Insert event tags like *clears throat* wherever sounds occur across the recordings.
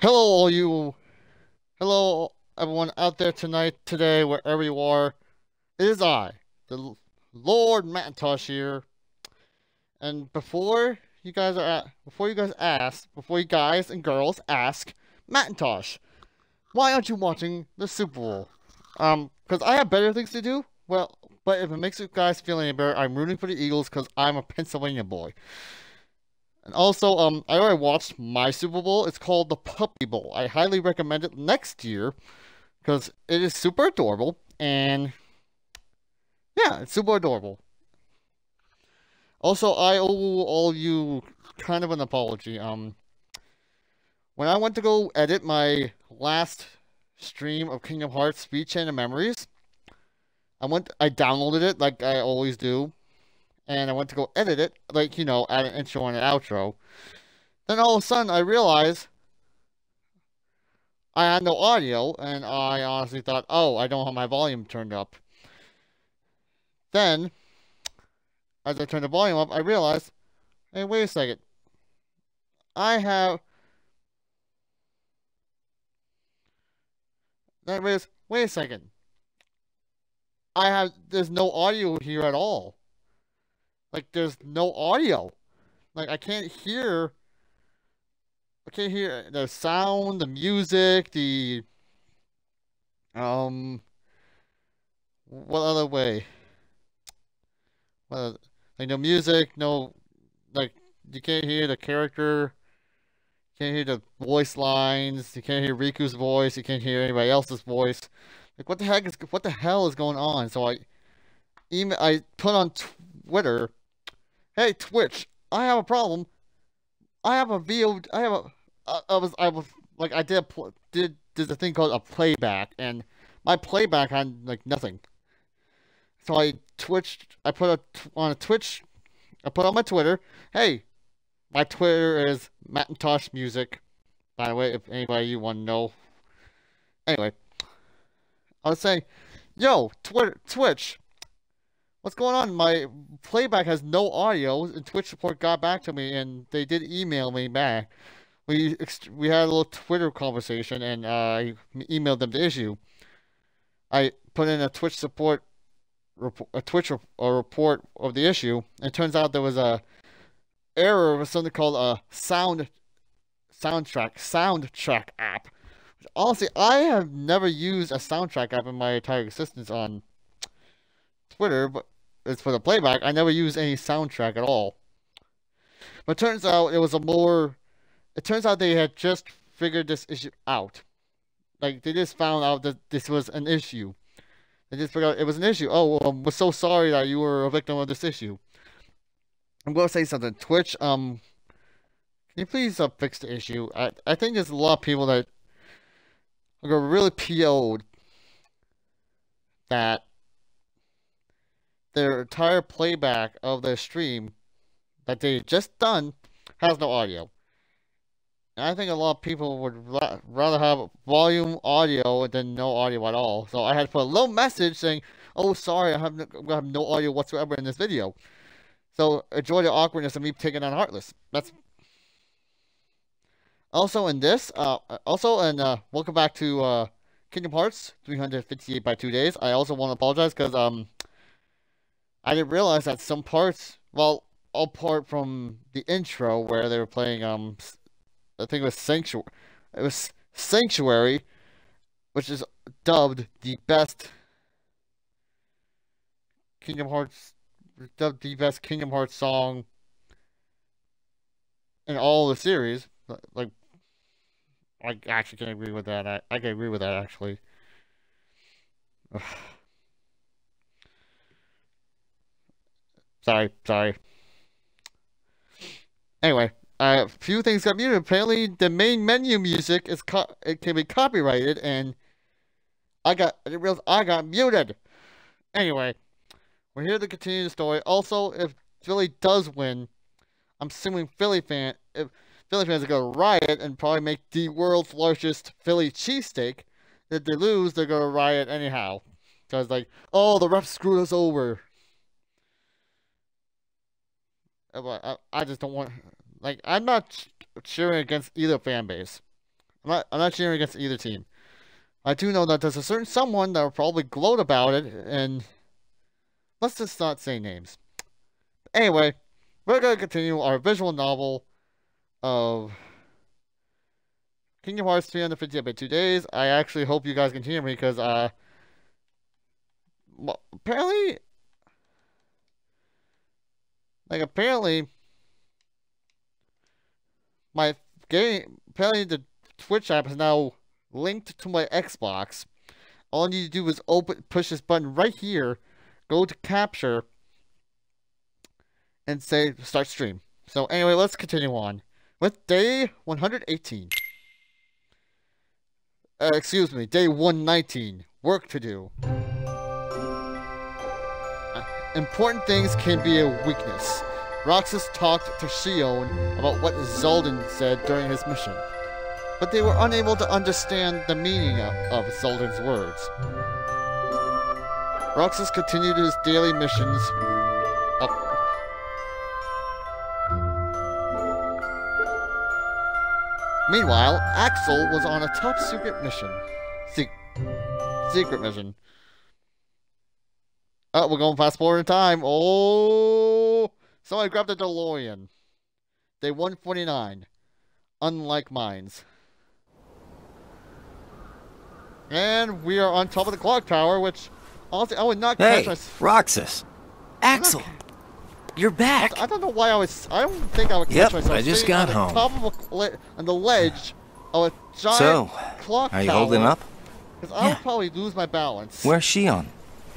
Hello, all you. Hello, everyone out there tonight, today, wherever you are. It is I, the Lord Macintosh here. And before you guys are at, before you guys ask, before you guys and girls ask, Macintosh, why aren't you watching the Super Bowl? Um, because I have better things to do. Well, but if it makes you guys feel any better, I'm rooting for the Eagles because I'm a Pennsylvania boy. And also, um, I already watched my Super Bowl. It's called the Puppy Bowl. I highly recommend it next year because it is super adorable and yeah, it's super adorable. Also, I owe all you kind of an apology. Um, when I went to go edit my last stream of Kingdom Hearts Speed Chain of Memories, I went, I downloaded it like I always do, and I went to go edit it, like you know, add an intro and an outro. Then all of a sudden, I realized I had no audio, and I honestly thought, oh, I don't have my volume turned up. Then, as I turned the volume up, I realized, hey, wait a second. I have. That is, wait a second. I have, there's no audio here at all. Like, there's no audio. Like, I can't hear, I can't hear the sound, the music, the, um, what other way? Well, like, no music, no, like, you can't hear the character, you can't hear the voice lines, you can't hear Riku's voice, you can't hear anybody else's voice. Like, what the heck is, what the hell is going on? So I, email, I put on Twitter, hey, Twitch, I have a problem. I have a VO, I have a, I, I was, I was, like, I did, a, did, there's a thing called a playback, and my playback had, like, nothing. So I twitched, I put a, on a Twitch, I put on my Twitter, hey, my Twitter is Macintosh Music, by the way, if anybody you want to know. Anyway. I was saying, yo, Twitter, Twitch, what's going on? My playback has no audio, and Twitch support got back to me, and they did email me back. We we had a little Twitter conversation, and uh, I emailed them the issue. I put in a Twitch support, a Twitch a report of the issue, and it turns out there was a error with something called a sound soundtrack soundtrack app honestly, I have never used a soundtrack app in my entire existence on Twitter, but it's for the playback. I never use any soundtrack at all. But turns out it was a more. It turns out they had just figured this issue out. Like they just found out that this was an issue. They just figured out it was an issue. Oh, well, I'm so sorry that you were a victim of this issue. I'm gonna say something. Twitch, um, can you please uh, fix the issue? I I think there's a lot of people that got really PO'd that their entire playback of their stream that they just done has no audio. And I think a lot of people would rather have volume audio than no audio at all. So I had to put a little message saying, oh, sorry, I have no, I have no audio whatsoever in this video. So enjoy the awkwardness of me taking on Heartless. That's also in this, uh, also and uh, welcome back to uh, Kingdom Hearts 358 by two days. I also want to apologize because um, I didn't realize that some parts, well, apart from the intro where they were playing um, I think it was Sanctuary. It was Sanctuary, which is dubbed the best Kingdom Hearts, dubbed the best Kingdom Hearts song in all the series like I actually can agree with that. I, I can agree with that actually. *sighs* sorry, sorry. Anyway, a uh, few things got muted. Apparently, the main menu music is it can be copyrighted, and I got I didn't realize I got muted. Anyway, we're here to continue the story. Also, if Philly does win, I'm assuming Philly fan if Philly fans are to riot and probably make the world's largest Philly cheesesteak. If they lose, they're going to riot anyhow. Because, like, oh, the ref screwed us over. Uh, I, I just don't want. Like, I'm not cheering against either fan base. I'm not, I'm not cheering against either team. I do know that there's a certain someone that will probably gloat about it, and let's just not say names. Anyway, we're to continue our visual novel of Kingdom Hearts 350 by two days. I actually hope you guys can hear me because, uh, apparently, like, apparently, my game, apparently the Twitch app is now linked to my Xbox. All I need to do is open, push this button right here, go to capture, and say start stream. So anyway, let's continue on with day 118. Uh, excuse me, day 119. Work to do. Important things can be a weakness. Roxas talked to Xion about what Xaldin said during his mission, but they were unable to understand the meaning of, of words. Roxas continued his daily missions up. Meanwhile, Axel was on a top secret mission. Se secret mission. Oh, we're going fast forward in time. Oh, somebody grabbed the DeLorean. Day 149. Unlike mines. And we are on top of the clock tower, which honestly I would not catch Hey. Roxas. Axel, you're back. I don't know why I was. I don't think I would catch Yep, myself. I just got on home. the Top of a on the ledge of a giant So, clock Are you tower. holding up? Because I'll probably lose my balance. Where's Xion? 'Cause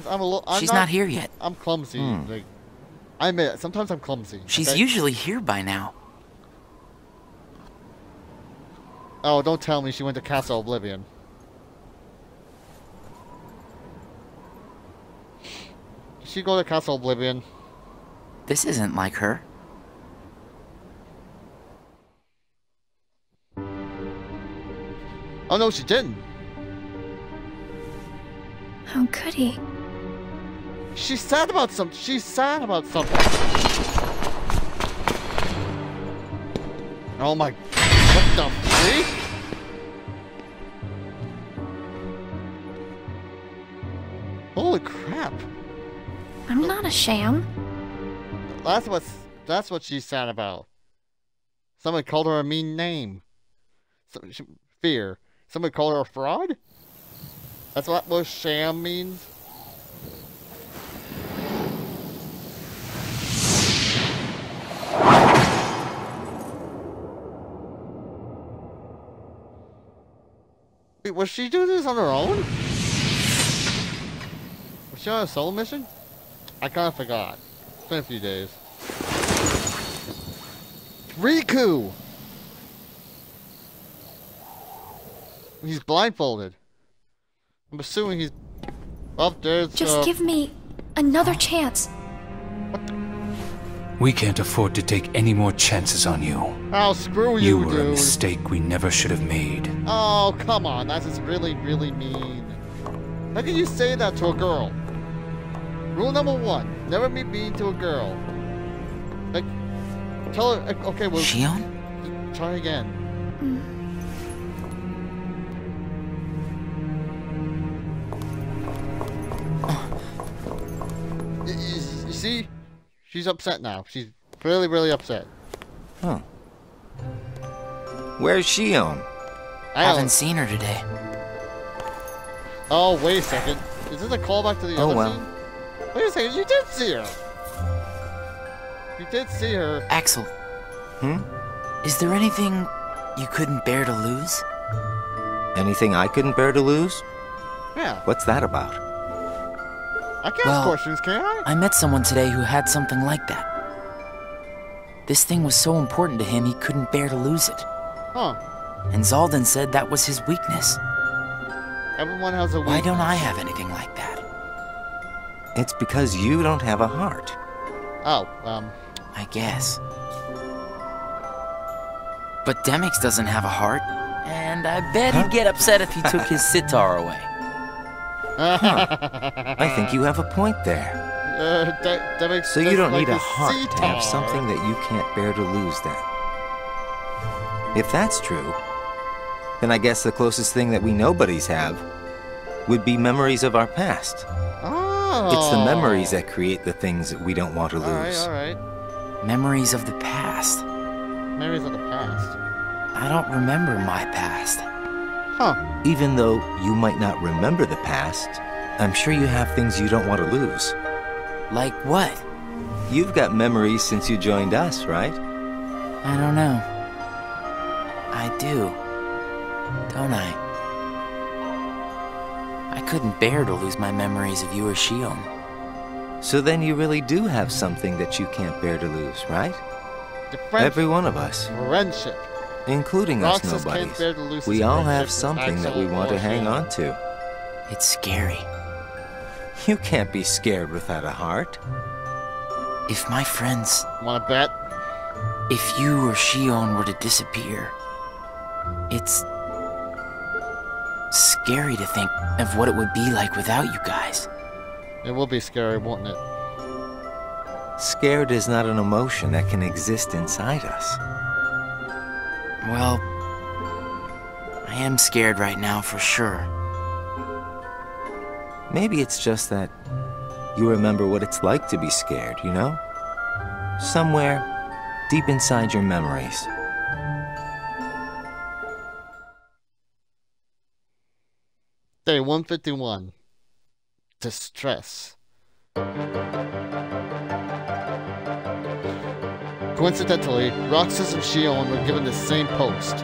I'm a little. I'm She's not here yet. I'm clumsy. Hmm. Like, I admit, sometimes I'm clumsy. She's okay? usually here by now. Oh, don't tell me she went to Castle Oblivion. Did she go to Castle Oblivion? This isn't like her. Oh no, she didn't. How could he? She's sad about something. She's sad about something. Oh my. What the freak? Holy crap. I'm not a sham. That's what's that's what she's sad about. Someone called her a mean name. So, fear. Someone called her a fraud. That's what what sham means. Wait, was she doing this on her own? Was she on a solo mission? I kind of forgot. It's been a few days. Riku! He's blindfolded. I'm assuming he's up there. Just uh, give me another chance. We can't afford to take any more chances on you. Oh, screw You you, were a mistake we never should have made. Oh, come on. That's just really, really mean. How can you say that to a girl? Rule number one: never be mean to a girl. Like, tell her. Okay, well, Xion? try again. Y- she's upset now. She's really, really upset. Huh. Where's Xion? I Haven't don't. seen her today. Oh, wait a second. Is this a callback to the Oh, other well. scene? Wait a second. You did see her. You did see her. Axel, Hmm? is there anything you couldn't bear to lose? Anything I couldn't bear to lose? Yeah. What's that about? I can ask Well- questions, can I? I met someone today who had something like that. This thing was so important to him he couldn't bear to lose it. Huh. And Xaldin said that was his weakness. Everyone has a weakness. Why don't I have anything like that? It's because you don't have a heart. Oh, um. I guess. But Demyx doesn't have a heart, and I bet Huh? he'd get upset if he took his sitar away. I think you have a point there. Uh, that, that makes So you don't like need a heart to have something that you can't bear to lose then. If that's true, then I guess the closest thing that we nobodies have would be memories of our past. Oh. It's the memories that create the things that we don't want to lose. alright. Memories of the past. Memories of the past. I don't remember my past. Huh. Even though you might not remember the past, I'm sure you have things you don't want to lose. Like what? You've got memories since you joined us, right? I don't know. I do. Don't I? I couldn't bear to lose my memories of you or Xion. So then you really do have something that you can't bear to lose, right? The friend- Every one of us, friendship. Including us Roxas can't nobodies. bear to lose We his all have something that we want to hang on to. It's scary. You can't be scared without a heart. If my friends, Wanna bet? if you or Xion were to disappear, it's scary to think of what it would be like without you guys. It will be scary, won't it? Scared is not an emotion that can exist inside us. Well, I am scared right now for sure. Maybe it's just that you remember what it's like to be scared, you know? Somewhere deep inside your memories. Day 151. Distress. Coincidentally, Roxas and Xion were given the same post.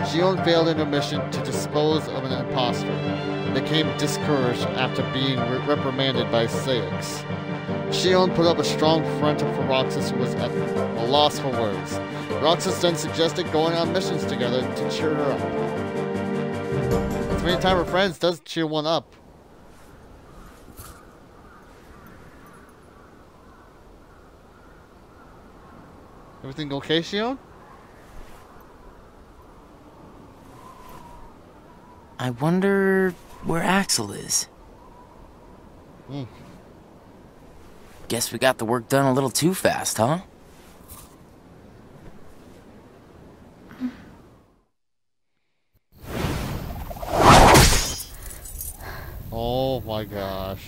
Xion failed in her mission to dispose of an impostor, and became discouraged after being re- reprimanded by Saïx. Xion put up a strong front for Roxas, who was at a loss for words. Roxas then suggested going on missions together to cheer her up. Spending time with friends does cheer one up. Everything okay, Xion? I wonder where Axel is. Hmm. Guess we got the work done a little too fast, huh? Oh my gosh.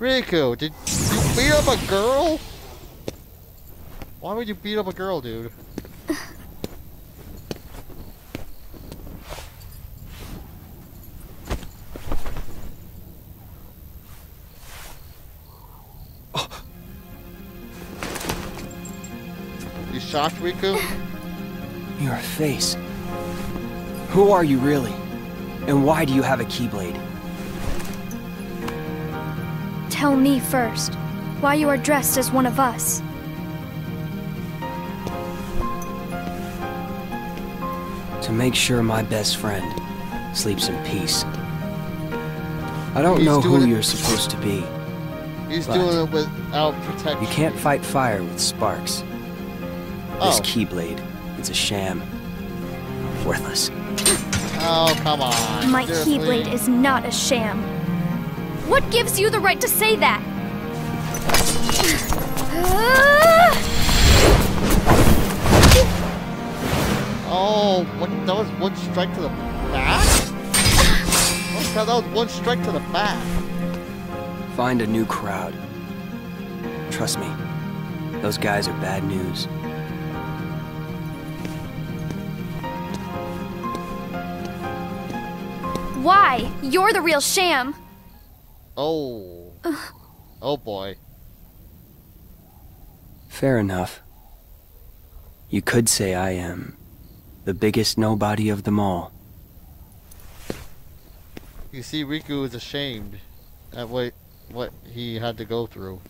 Riku, did you beat up a girl? Why would you beat up a girl, dude? You shocked, Riku? Your face. Who are you really? And why do you have a Keyblade? Tell me first why you are dressed as one of us. To make sure my best friend sleeps in peace. I don't He's know who it- you're supposed to be. He's But- doing it without protection. You can't fight fire with sparks. This Oh. Keyblade, it's a sham. Worthless. Oh, come on. My seriously? Keyblade is not a sham. What gives you the right to say that? Oh, what? That was one strike to the back? Oh, God, that was one strike to the back. Find a new crowd. Trust me, those guys are bad news. Why? You're the real sham. Oh. Oh, boy. Fair enough. You could say I am the biggest nobody of them all. You see, Riku is ashamed at what, what he had to go through.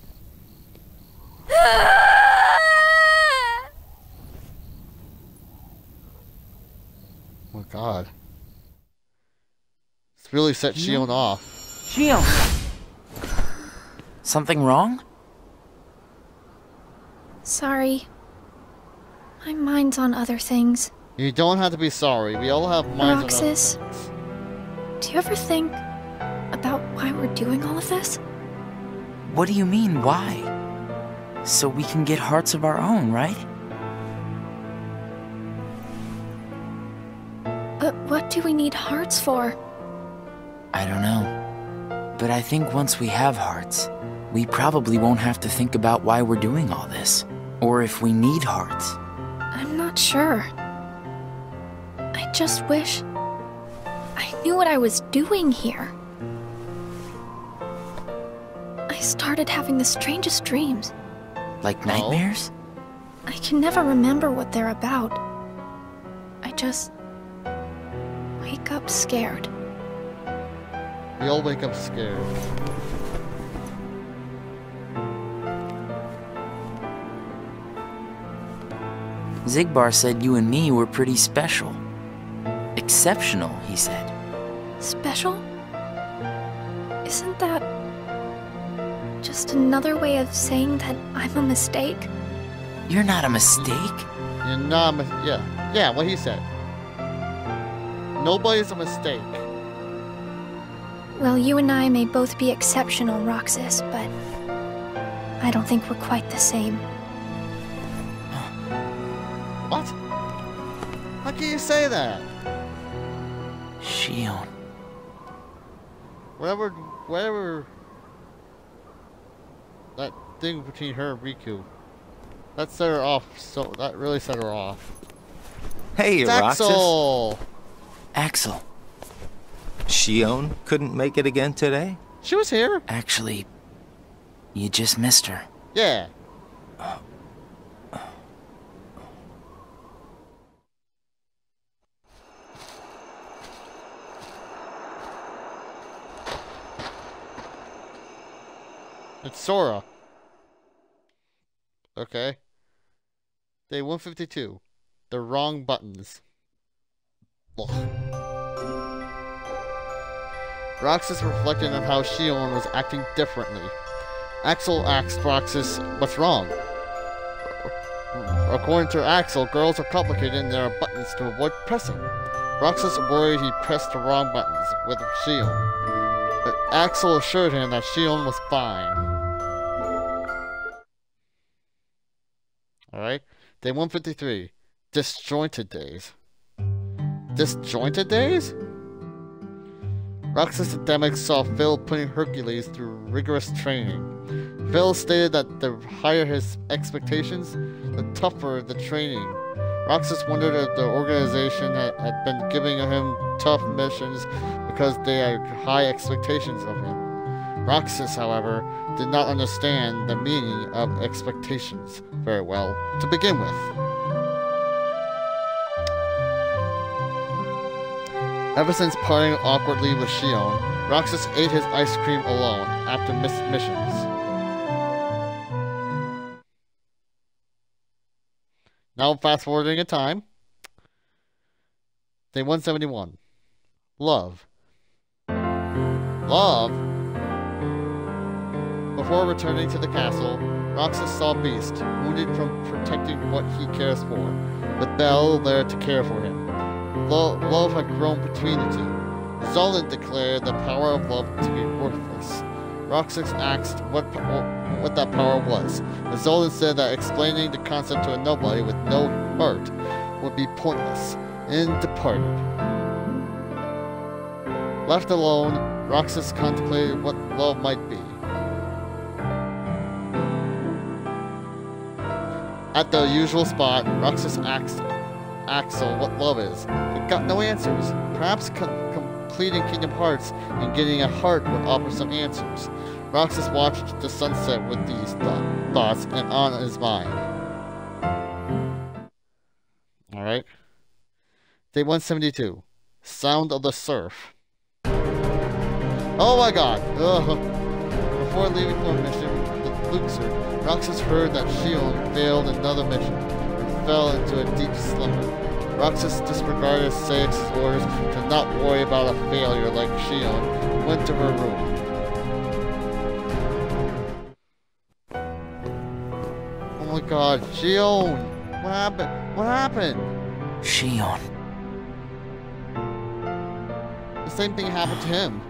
*laughs* Oh, my God. It's really set Xion off. Xion! Something wrong? Sorry. My mind's on other things. You don't have to be sorry. We all have minds on other Roxas? things. Do you ever think about why we're doing all of this? What do you mean, why? So we can get hearts of our own, right? But what do we need hearts for? I don't know. But I think once we have hearts, we probably won't have to think about why we're doing all this. Or if we need hearts. I'm not sure. I just wish I knew what I was doing here. I started having the strangest dreams. Like nightmares? I can never remember what they're about. I just wake up scared. We all wake up scared. Xigbar said you and me were pretty special. Exceptional, he said. Special? Isn't that just another way of saying that I'm a mistake? You're not a mistake. You're not a mis- yeah. Yeah, what he said. Nobody's a mistake. Well, you and I may both be exceptional, Roxas, but I don't think we're quite the same. *gasps* What? How can you say that? Xion. Whatever, whatever. That thing between her and Riku. That set her off. So that really set her off. Hey, It's Roxas. Axel. Axel. Xion couldn't make it again today? She was here. Actually, you just missed her. Yeah. It's Sora. Okay. Day 152. The wrong buttons. Ugh. Roxas reflected on how Xion was acting differently. Axel asked Roxas, what's wrong? According to Axel, girls are complicated and there are buttons to avoid pressing. Roxas worried he pressed the wrong buttons with Xion. But Axel assured him that Xion was fine. Alright. Day 153. Disjointed days. Disjointed days? Roxas and Demyx saw Phil putting Hercules through rigorous training. Phil stated that the higher his expectations, the tougher the training. Roxas wondered if the organization had, had been giving him tough missions because they had high expectations of him. Roxas, however, did not understand the meaning of expectations very well to begin with. Ever since parting awkwardly with Xion, Roxas ate his ice cream alone after missed missions. Now fast forwarding in time. Day 171. Love. Love? Before returning to the castle, Roxas saw Beast, wounded from protecting what he cares for, with Belle there to care for him. Lo- love had grown between the two. Xaldin declared the power of love to be worthless. Roxas asked what what that power was, and Xaldin said that explaining the concept to a nobody with no heart would be pointless, and departed. Left alone, Roxas contemplated what love might be. At the usual spot, Roxas asked Axel what love is, but got no answers. Perhaps com- completing Kingdom Hearts and getting a heart would offer some answers. Roxas watched the sunset with these th- thoughts and on his mind. Alright. Day 172. Sound of the Surf. Oh my god! Ugh. Before leaving for a mission with Luxord, Roxas heard that Xion failed another mission fell into a deep slumber. Roxas disregarded Saïx's orders to not worry about a failure like Xion and went to her room. Oh my god, Xion! What happened? What happened? Xion. The same thing happened to him.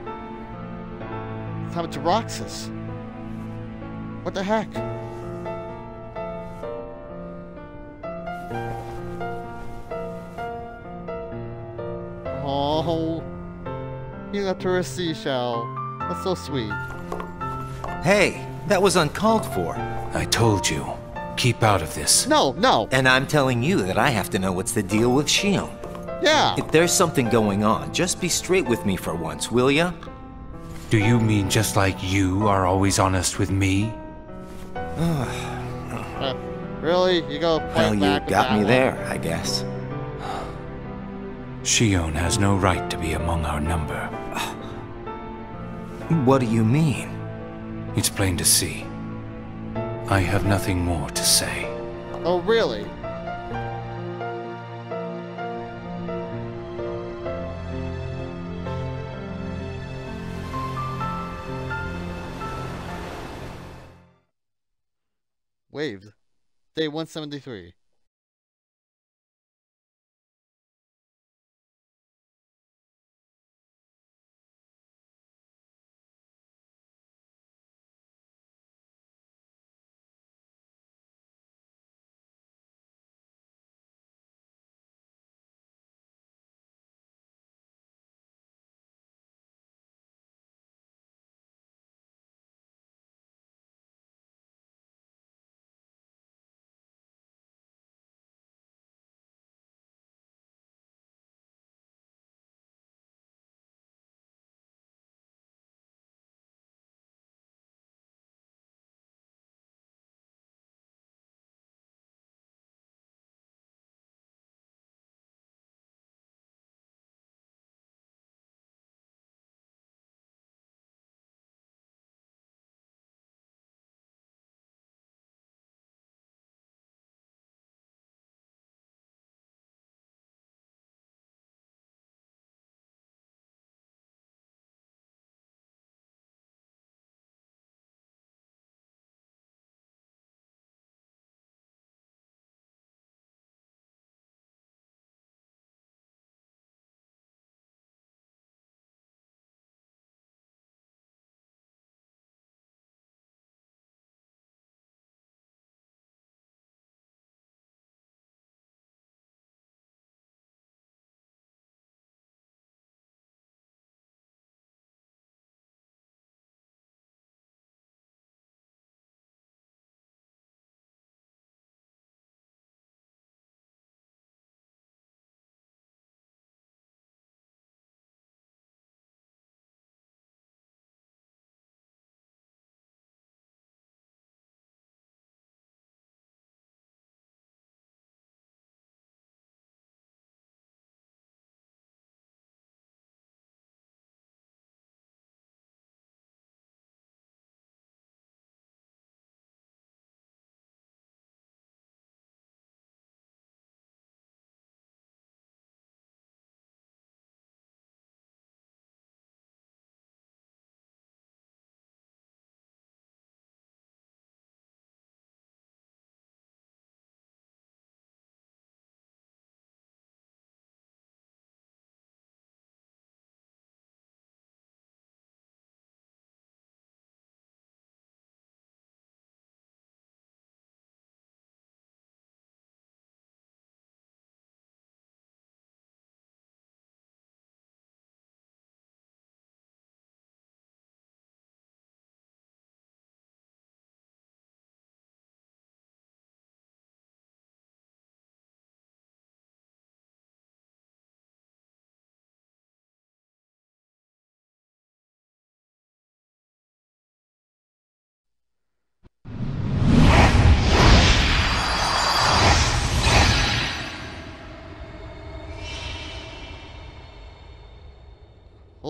It happened to Roxas. What the heck? Oh, he left her a seashell. That's so sweet. Hey, that was uncalled for. I told you. Keep out of this. No, no. And I'm telling you that I have to know what's the deal with Xion. Yeah. If there's something going on, just be straight with me for once, will ya? Do you mean just like you are always honest with me? *sighs* Uh, really? You go Well, you back got me one? there, I guess. Xion has no right to be among our number. What do you mean? It's plain to see. I have nothing more to say. Oh, really? Waves. Day 173.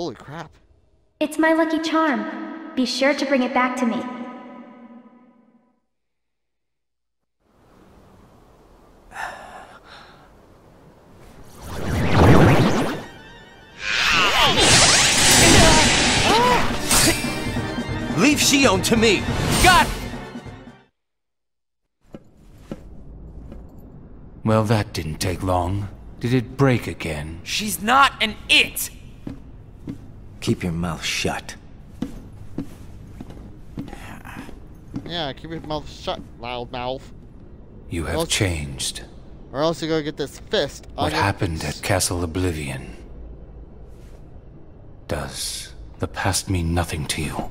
Holy crap. It's my lucky charm. Be sure to bring it back to me. *sighs* Leave Xion to me! God! Well, that didn't take long. Did it break again? She's not an it! Keep your mouth shut. Yeah, keep your mouth shut, loud mouth. You have Well- changed. Or else you're gonna get this fist on What your- happened at Castle Oblivion? Does the past mean nothing to you?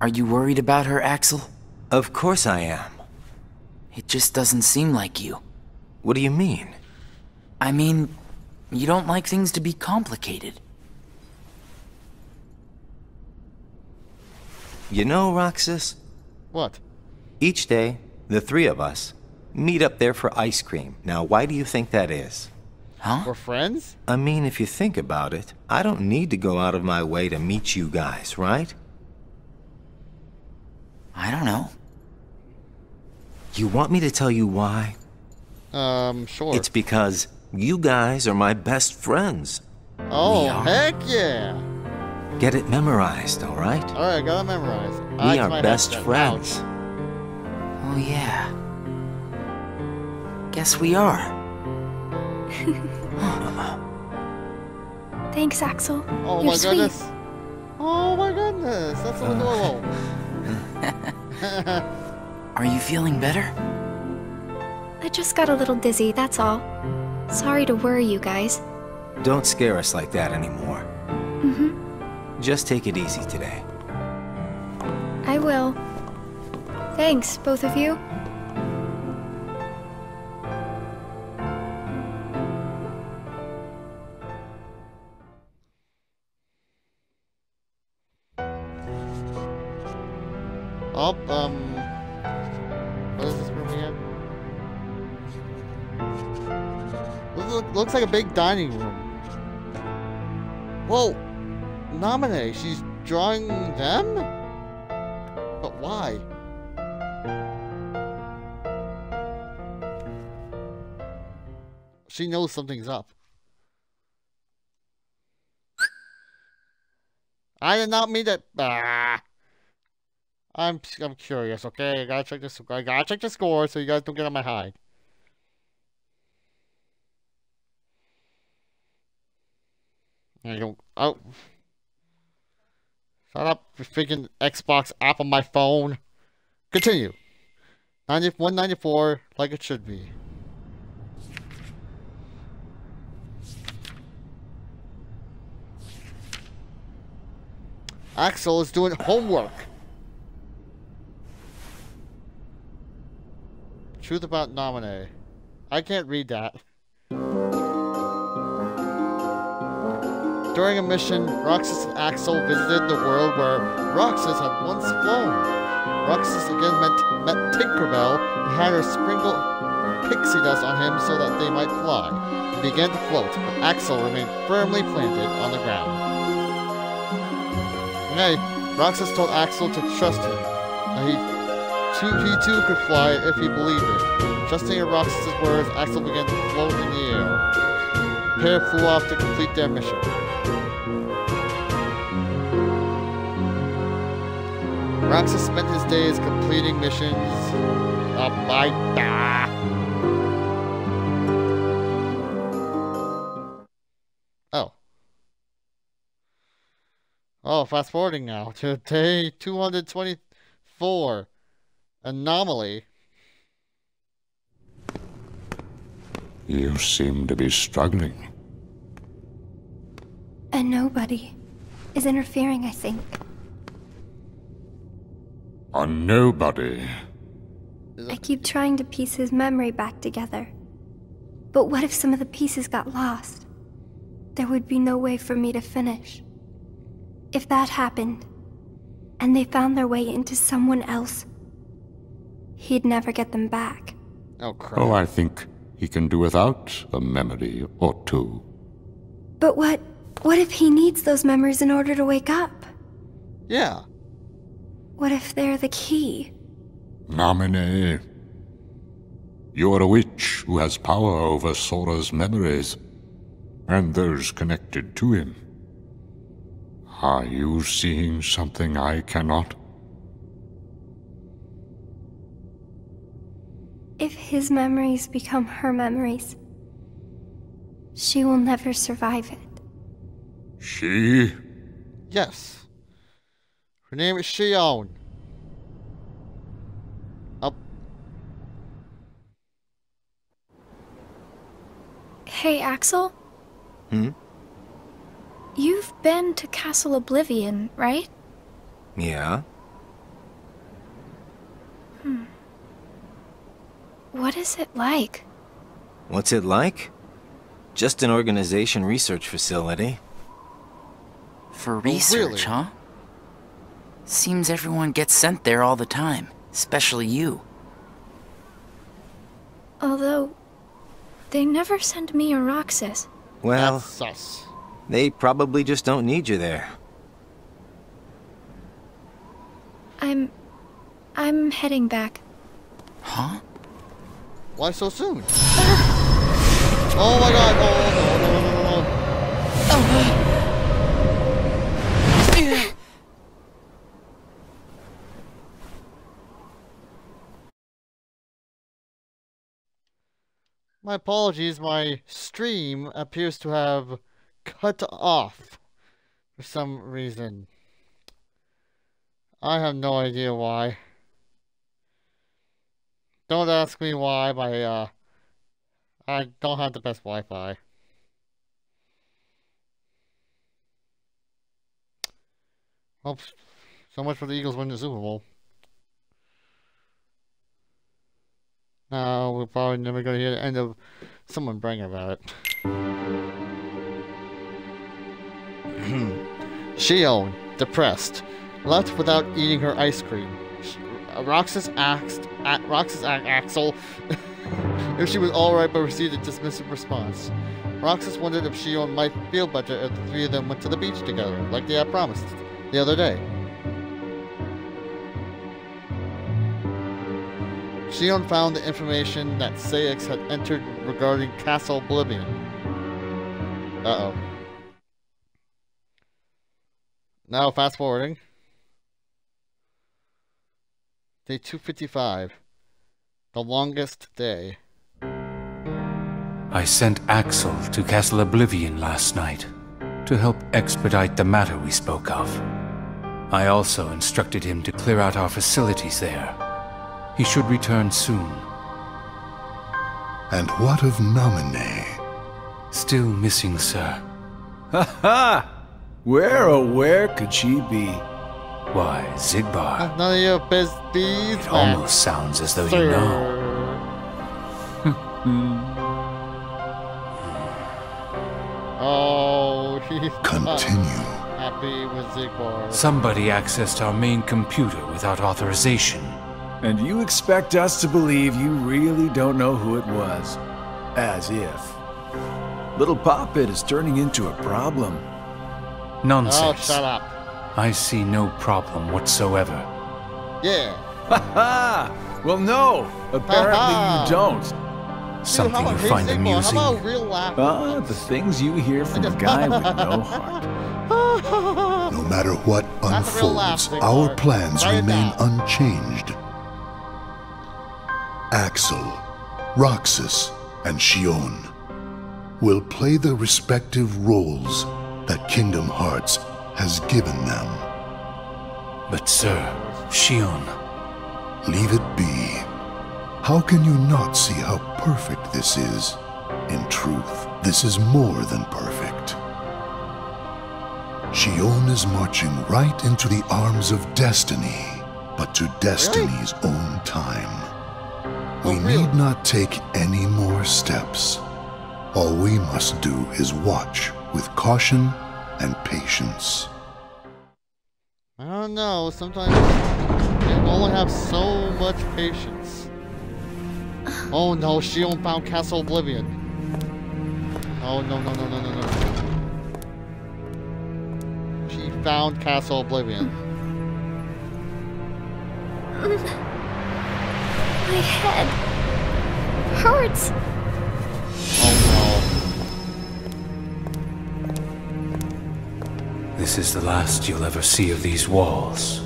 Are you worried about her, Axel? Of course I am. It just doesn't seem like you. What do you mean? I mean, you don't like things to be complicated. You know, Roxas, What? each day, the three of us meet up there for ice cream. Now, why do you think that is? Huh? We're friends? I mean, if you think about it, I don't need to go out of my way to meet you guys, right? I don't know. You want me to tell you why? Um, sure. It's because you guys are my best friends. oh, heck yeah! Get it memorized, all right? Alright, gotta memorize. We Eyes are best headset. friends. Oh, yeah. Guess we are. *laughs* Thanks, Axel. Ouch. Oh You're my sweet. goodness. Oh my goodness, that's so adorable. Uh. *laughs* Are you feeling better? I just got a little dizzy, that's all. Sorry to worry you guys. Don't scare us like that anymore. Mm-hmm. Just take it easy today. I will. Thanks, both of you. Like a big dining room. Whoa! Naminé, she's drawing them? But why? She knows something's up. I did not mean that. Ah. I'm I'm curious. Okay, I gotta check this. I gotta check the score so you guys don't get on my hide. I don't. Oh. Shut up, freaking Xbox app on my phone. Continue. 90, 194, like it should be. Axel is doing homework. Truth about Naminé. I can't read that. During a mission, Roxas and Axel visited the world where Roxas had once flown. Roxas again met, met Tinkerbell and had her sprinkle pixie dust on him so that they might fly. He began to float, but Axel remained firmly planted on the ground. Nay, Roxas told Axel to trust him. He, too, he too could fly if he believed it. Trusting in Roxas' words, Axel began to float in the air. The pair flew off to complete their mission. Roxas spent his days completing missions. Oh my god. Oh. Oh, fast forwarding now to day 224. Anomaly. You seem to be struggling. And nobody is interfering, I think. A nobody. I keep trying to piece his memory back together. But what if some of the pieces got lost? There would be no way for me to finish. If that happened, and they found their way into someone else, he'd never get them back. Oh crap. Oh, I think he can do without a memory or two. But what what if he needs those memories in order to wake up? Yeah. What if they're the key? Naminé. You're a witch who has power over Sora's memories, and those connected to him. Are you seeing something I cannot? If his memories become her memories, she will never survive it. She? Yes. Her name is Xion. Up. Hey, Axel? Hmm? You've been to Castle Oblivion, right? Yeah? Hmm. What is it like? What's it like? Just an organization research facility. For research, huh? Seems everyone gets sent there all the time, especially you. Although, they never send me or Roxas. Well, That's sus. they probably just don't need you there. I'm... I'm heading back. Huh? Why so soon? *gasps* oh my god, oh no, no, no, no, no. Oh, My apologies, my stream appears to have cut off for some reason. I have no idea why. Don't ask me why, my, uh, I don't have the best Wi-Fi. Well, so much for the Eagles winning the Super Bowl. No, we're probably never going to hear the end of someone bragging about it. *clears throat* Xion, depressed, left without eating her ice cream. Uh, Roxas asked, Roxas asked Axel *laughs* if she was alright but received a dismissive response. Roxas wondered if Xion might feel better if the three of them went to the beach together, like they had promised the other day. Xion found the information that Saïx had entered regarding Castle Oblivion. Uh-oh. Now, fast forwarding. Day 255. The longest day. I sent Axel to Castle Oblivion last night to help expedite the matter we spoke of. I also instructed him to clear out our facilities there. He should return soon. And what of Naminé? Still missing, sir. Ha ha! Where oh where could she be? Why, Xigbar, None of your biz bees, it almost sounds as though you know. *laughs* Oh, he's not Continue. happy with Xigbar. Somebody accessed our main computer without authorization. And you expect us to believe you really don't know who it was? As if. Little Poppet is turning into a problem. Nonsense. Oh, shut up. I see no problem whatsoever. Yeah. Ha ha! Well, no! Apparently Ha-ha. you don't. Something Dude, you find Xigbar? amusing. How about real laugh? Ah, the things you hear from a guy with no heart. *laughs* No matter what That's a real laugh, unfolds, our plans Write remain down. unchanged. Axel, Roxas, and Xion will play the respective roles that Kingdom Hearts has given them. But, sir, Xion, Leave it be. How can you not see how perfect this is? In truth, this is more than perfect. Xion is marching right into the arms of destiny, but to destiny's own time. We oh, need not take any more steps. All we must do is watch with caution and patience. I don't know. Sometimes you only have so much patience. Oh no, Xion found Castle Oblivion. Oh no no no no no no. She found Castle Oblivion. *laughs* My head hurts. Oh no. this is the last you'll ever see of these walls.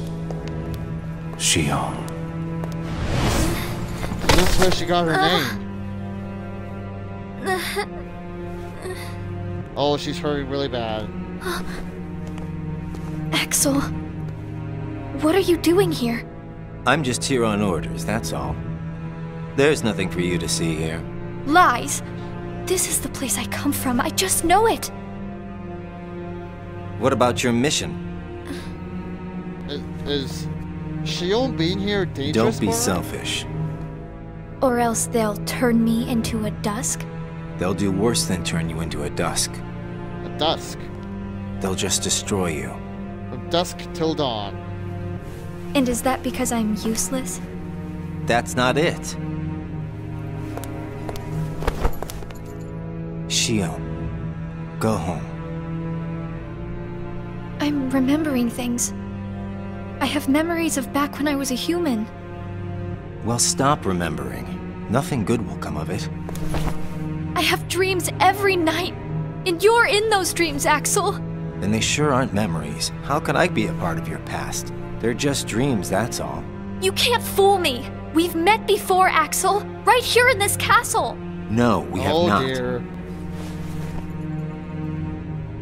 Xion. That's where she got her ah. name. Oh, she's hurting really bad. Axel, what are you doing here? I'm just here on orders, that's all. There's nothing for you to see here. Lies. This is the place I come from. I just know it. What about your mission? Uh, is, is Xion being here dangerous? Don't be selfish. Or else they'll turn me into a dusk? They'll do worse than turn you into a dusk. A dusk? They'll just destroy you. From dusk till dawn. And is that because I'm useless? That's not it. Xion, go home. I'm remembering things. I have memories of back when I was a human. Well, stop remembering. Nothing good will come of it. I have dreams every night. And you're in those dreams, Axel. And they sure aren't memories. How could I be a part of your past? They're just dreams, that's all. You can't fool me. We've met before, Axel. Right here in this castle. No, we have oh, not. Dear.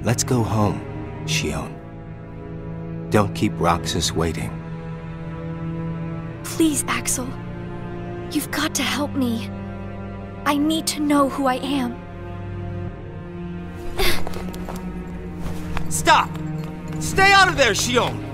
Let's go home, Xion. Don't keep Roxas waiting. Please, Axel. You've got to help me. I need to know who I am. Stop! Stay out of there, Xion!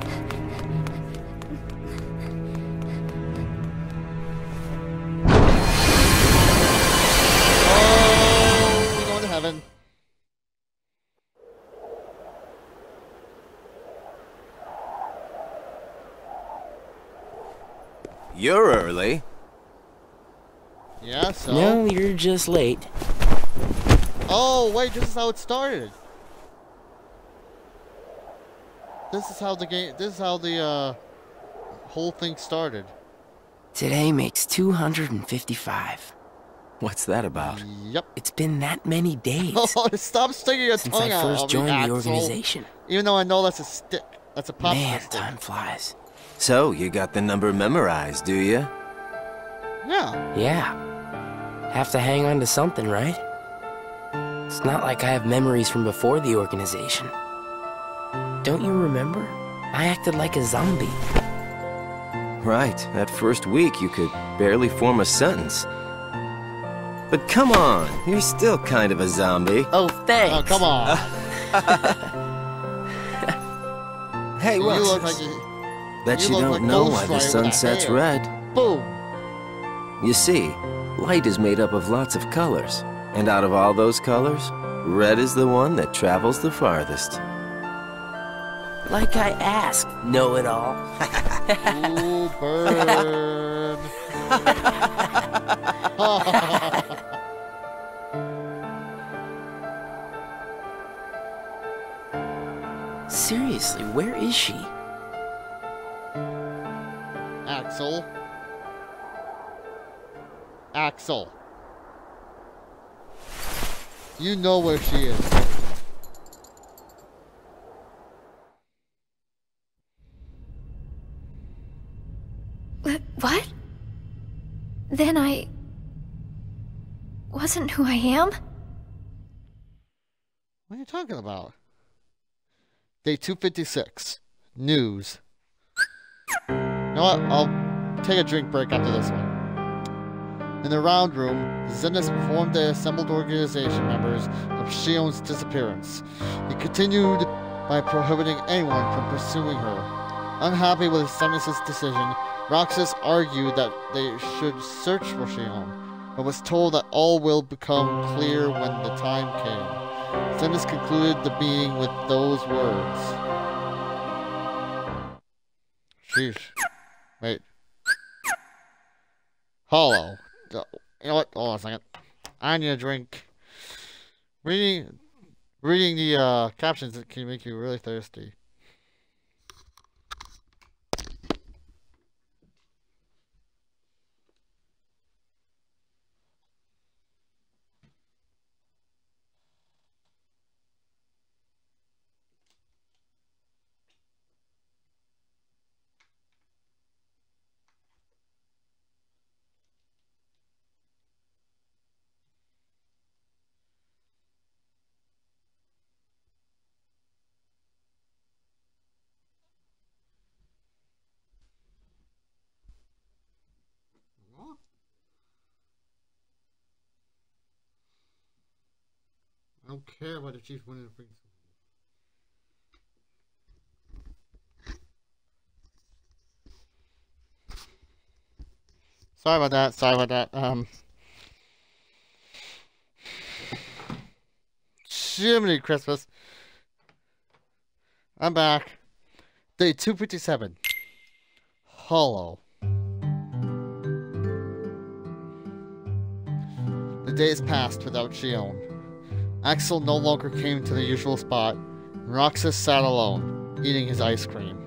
Early. Yeah, so. No, you're just late. Oh, wait, this is how it started. This is how the game, this is how the, uh, whole thing started. Today makes 255. What's that about? Yep. It's been that many days. *laughs* Oh, stop sticking your since tongue I out. first joined the organization. Even though I know that's a stick. That's a pop Man, stick. time flies. So, you got the number memorized, do you? Yeah. Yeah. Have to hang on to something, right? It's not like I have memories from before the organization. Don't you remember? I acted like a zombie. Right, that first week you could barely form a sentence. But come on, you're still kind of a zombie. Oh, thanks. Oh, come on. *laughs* Hey, you Roxas. look like you, Bet you you, don't like know why the sun sets hair. red. boom. You see, light is made up of lots of colors. And out of all those colors, red is the one that travels the farthest. Like I asked, know it all. Ooh, burn. *laughs* Seriously, where is she? Axel. Axel. You know where she is. What? Then I. wasn't who I am? What are you talking about? Day 256. News. You know what? I'll take a drink break after this one. In the round room, Zenith informed the assembled organization members of Xion's disappearance. He continued by prohibiting anyone from pursuing her. Unhappy with Zenith's decision, Roxas argued that they should search for Xion, but was told that all will become clear when the time came. Zenith concluded the being with those words. Sheesh. Wait. Hollow. You know what? Hold on a second. I need a drink. Reading, reading the uh, captions can make you really thirsty. Don't care about the Chiefs winning the freaking Sorry about that. Sorry about that. Um, Jiminy Christmas. I'm back. Day 257. Hollow. The days passed without Xion. Axel no longer came to the usual spot, and Roxas sat alone, eating his ice cream.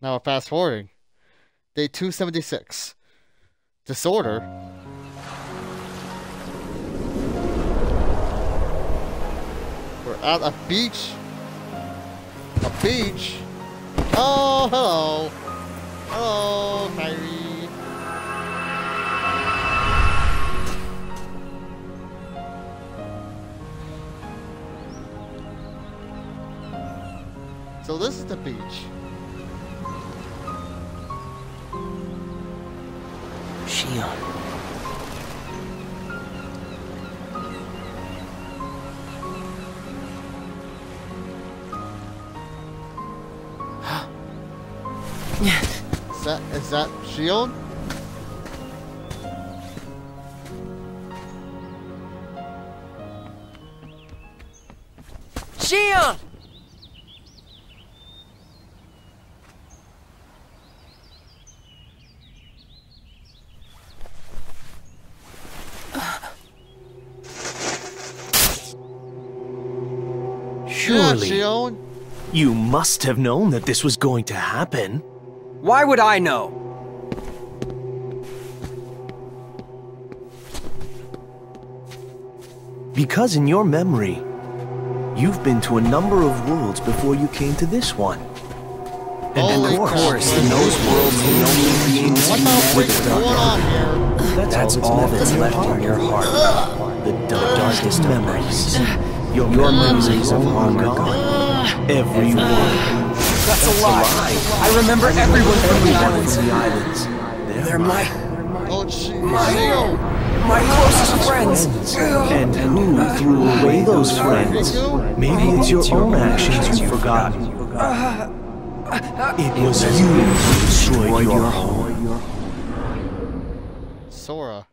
Now fast forwarding. Day 276. Disorder. We're at a beach. A beach? Oh, hello. Hello, Kyrie. So this is the beach. Xion. Is that is that Xion? You must have known that this was going to happen. Why would I know? Because in your memory, you've been to a number of worlds before you came to this one. And Holy of course, crap. in those worlds, you know beings What the with freak is dark going on here? That's, all all that's that's left left in in your your heart. The dark, darkest memories. Your memories of long gone. Every one. That's a lie. I remember everyone from the Everyone islands. from the islands. They're my Oh, Xi- My- Xion. my closest friends. And who threw away those friends? Maybe it's your own actions you've forgotten. It was you who destroyed your home. Sora.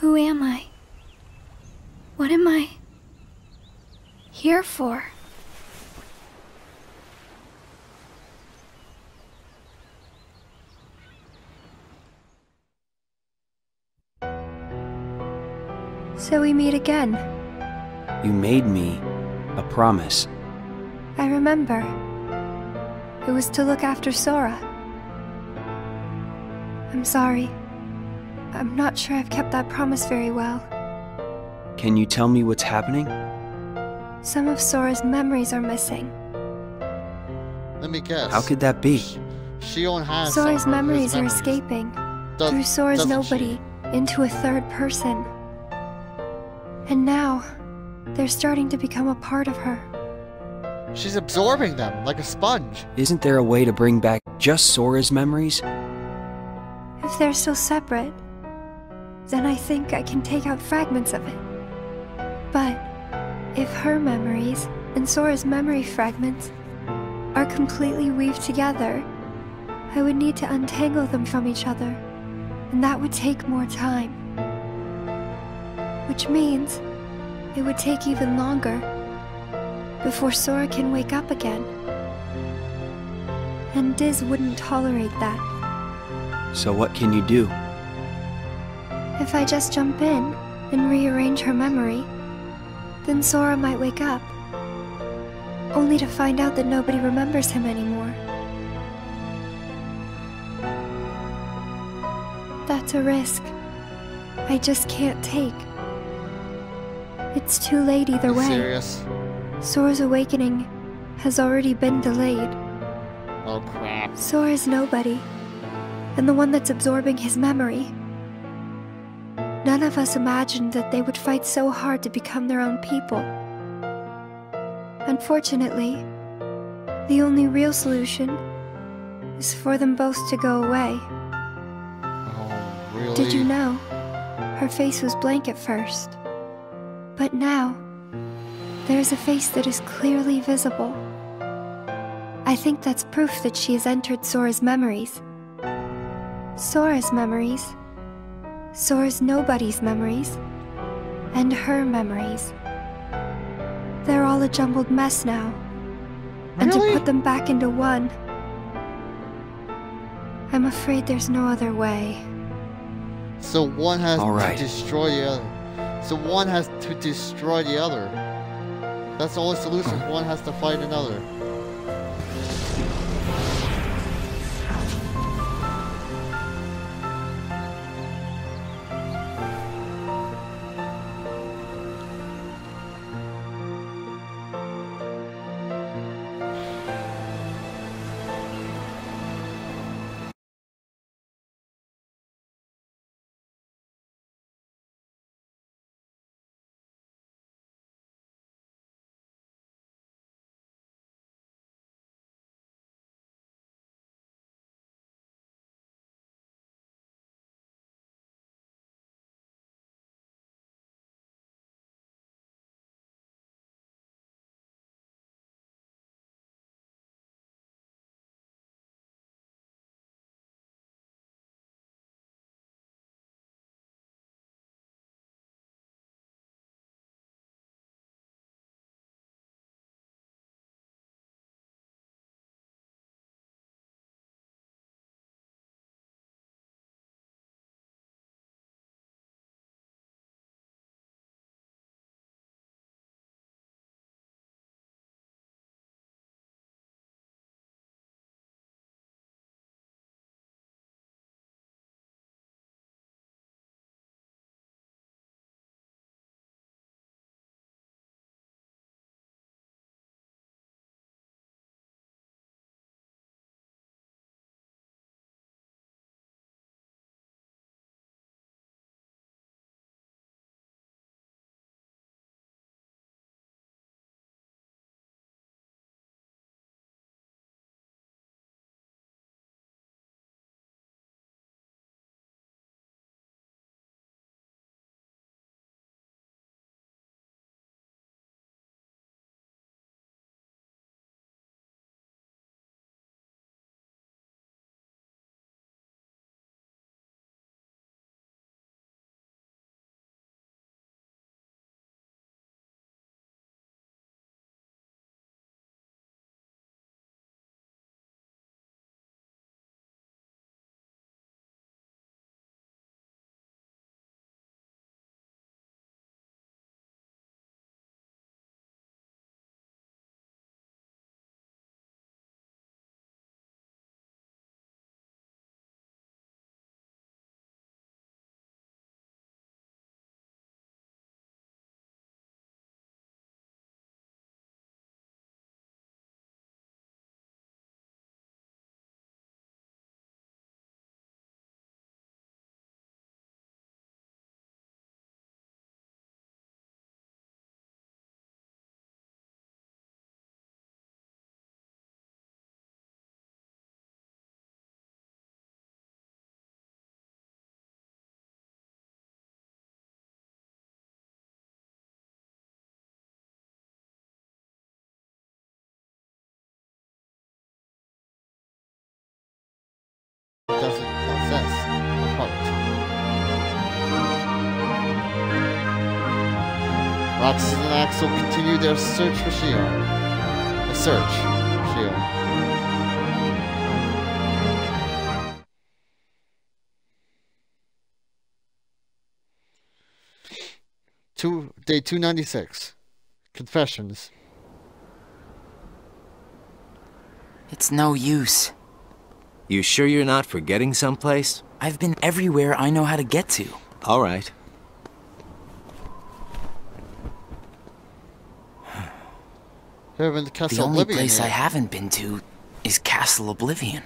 Who am I? What am I here for? So we meet again. You made me a promise. I remember. It was to look after Sora. I'm sorry. I'm not sure I've kept that promise very well. Can you tell me what's happening? Some of Sora's memories are missing. Let me guess. How could that be? Xion has Sora's some of his memories are escaping Does- through Sora's doesn't nobody into a third person. And now, they're starting to become a part of her. She's absorbing them like a sponge. Isn't there a way to bring back just Sora's memories? If they're still separate, then I think I can take out fragments of it. But if her memories and Sora's memory fragments are completely weaved together, I would need to untangle them from each other, and that would take more time. Which means it would take even longer before Sora can wake up again. And Diz wouldn't tolerate that. So what can you do? If I just jump in and rearrange her memory, then Sora might wake up. Only to find out that nobody remembers him anymore. That's a risk I just can't take. It's too late either way. serious? Sora's awakening has already been delayed. Oh crap. Sora's nobody, and the one that's absorbing his memory. None of us imagined that they would fight so hard to become their own people. Unfortunately, the only real solution is for them both to go away. Oh, Really? Did you know? Her face was blank at first. But now, there is a face that is clearly visible. I think that's proof that she has entered Sora's memories. Sora's memories. Sora's nobody's memories. And her memories. They're all a jumbled mess now. And to put them back into one. I'm afraid there's no other way. So one has All right. to destroy the other. So one has to destroy the other. That's the only solution. Hmm. One has to fight another. Roxas and Axel continue their search for Xion. A search for Xion. Two, day 296. Confessions. It's no use. You sure you're not forgetting someplace? I've been everywhere I know how to get to. All right. Heaven to The only Oblivion. place I haven't been to is Castle Oblivion.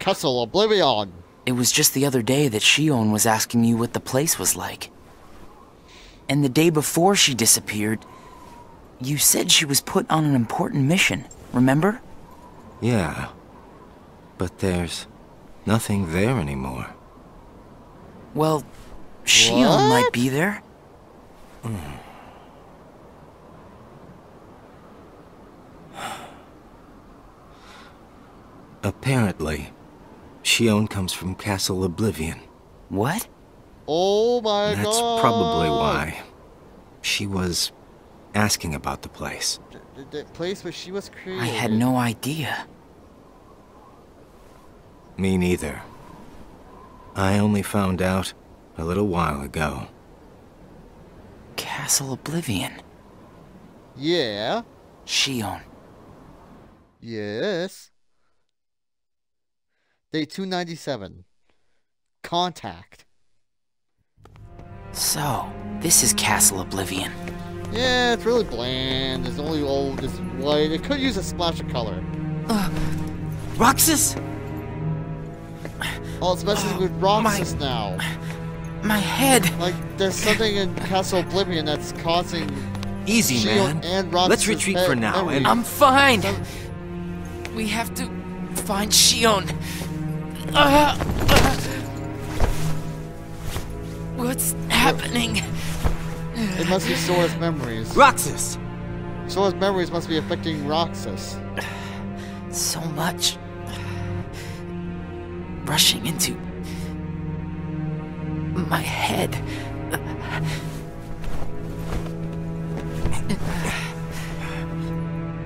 Castle Oblivion. It was just the other day that Xion was asking you what the place was like. And the day before she disappeared, you said she was put on an important mission, remember? Yeah. But there's nothing there anymore. Well, Xion might be there. Hmm. Apparently, Xion comes from Castle Oblivion. What? Oh my That's god. That's probably why she was asking about the place. The, the place where she was created. I had no idea. Me neither. I only found out a little while ago. Castle Oblivion. Yeah. Xion. Yes. Day 297. Contact. So, this is Castle Oblivion. Yeah, it's really bland. It's only old, it's white. It could use a splash of color. Roxas? Oh, it's messing with oh, Roxas now. My head. Like, there's something in Castle Oblivion that's causing Easy, Xion man. and Roxas Let's retreat for now, and- I'm fine. We have to find Xion. Uh, uh. What's happening? It must be Sora's memories. Roxas! Sora's memories must be affecting Roxas. So much. Rushing into my head.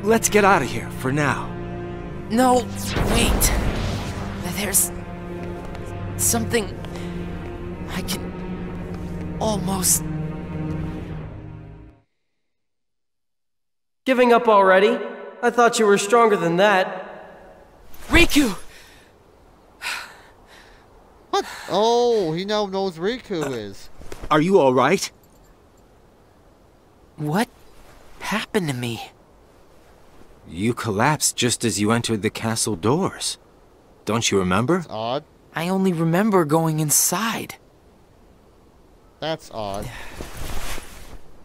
Let's get out of here for now. No, wait. There's something I can almost. Giving up already? I thought you were stronger than that. Riku! What? Oh, he now knows Riku uh, is. Are you alright? What happened to me? You collapsed just as you entered the castle doors. Don't you remember? That's odd. I only remember going inside. That's odd.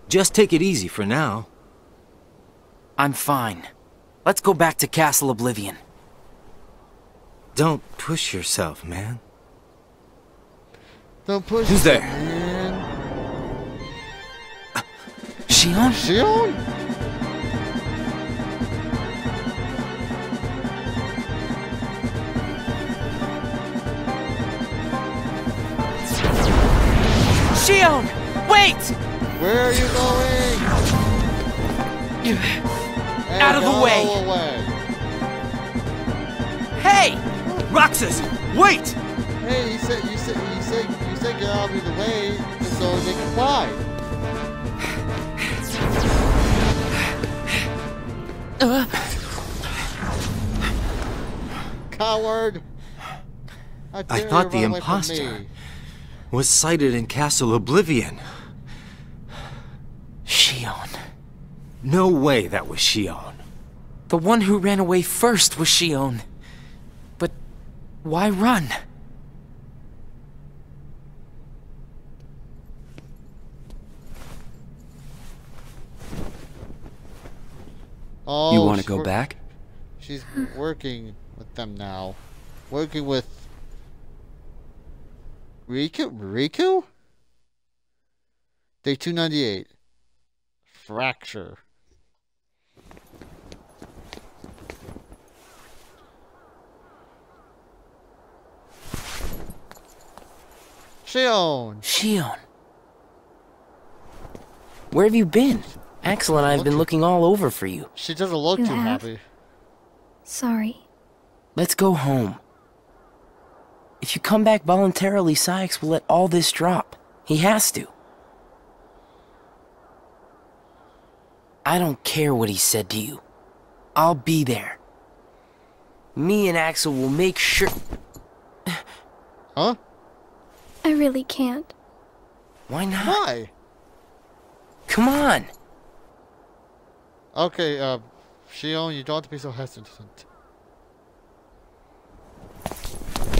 Just take it easy for now. I'm fine. Let's go back to Castle Oblivion. Don't push yourself, man. Don't push Who's it, there? Man. Xion? Xion? Xion! Wait! Where are you going? Hey, Out of the way. away. Hey! Roxas! Wait! Hey, you said you said you said you said get out of the way so they can fly. Uh, Coward! I thought the imposter. Was sighted in Castle Oblivion. Xion. No way that was Xion. The one who ran away first was Xion. But why run? Oh, you want to go back? She's working with them now. Working with Riku? Riku? Day 298. Fracture. Xion! Xion. Where have you been? Axel and I have been looking all over for you. She doesn't look You too have? happy. Sorry. Let's go home. If you come back voluntarily, Saïx will let all this drop. He has to. I don't care what he said to you. I'll be there. Me and Axel will make sure. Huh? I really can't. Why not? Why? Come on. Okay, uh, Xion, you don't have to be so hesitant.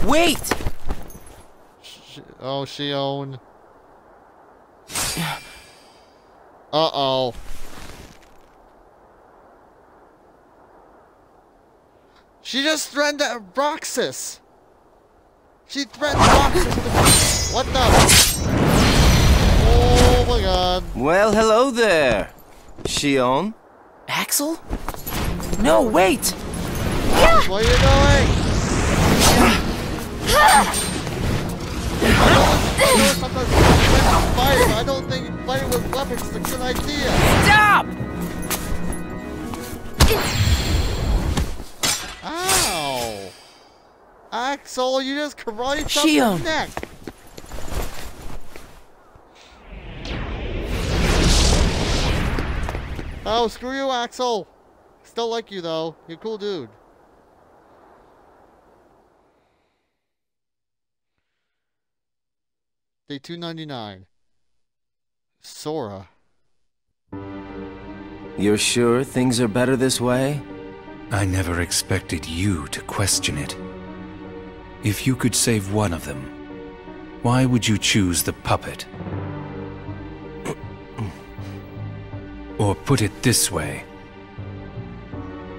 Wait! Sh- oh, Xion. Uh-oh. She just threatened that Roxas. She threatened Roxas with. What the? Oh my god. Well, hello there, Xion. Axel? No, wait! What are you doing? Fire, I don't think fighting with weapons is a good idea. Stop! Ow! Axel, you just karate chopped his neck. Oh, screw you, Axel. Still like you though. You're a cool dude. Day 299. Sora. You're sure things are better this way? I never expected you to question it. If you could save one of them, why would you choose the puppet? *clears throat* or put it this way.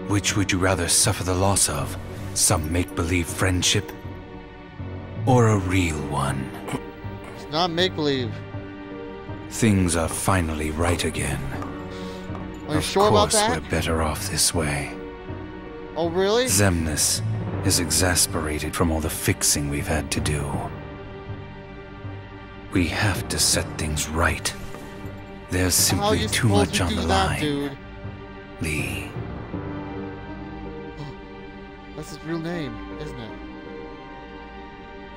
Which would you rather suffer the loss of? Some make-believe friendship? Or a real one? *clears throat* Not make believe. Things are finally right again. Are you of sure about course that? we're better off this way. Oh, really? Xemnas is exasperated from all the fixing we've had to do. We have to set things right. There's simply too much to on the that, line. dude? Lea. That's his real name, isn't it?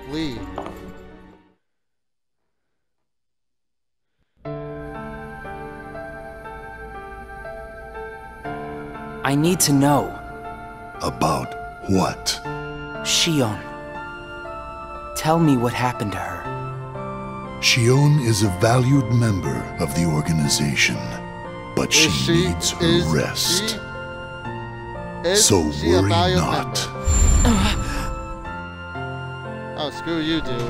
Lea. I need to know. About what? Xion. Tell me what happened to her. Xion is a valued member of the organization, but she, she- needs her is rest. Is so she a worry valued not. Oh, screw you, dude.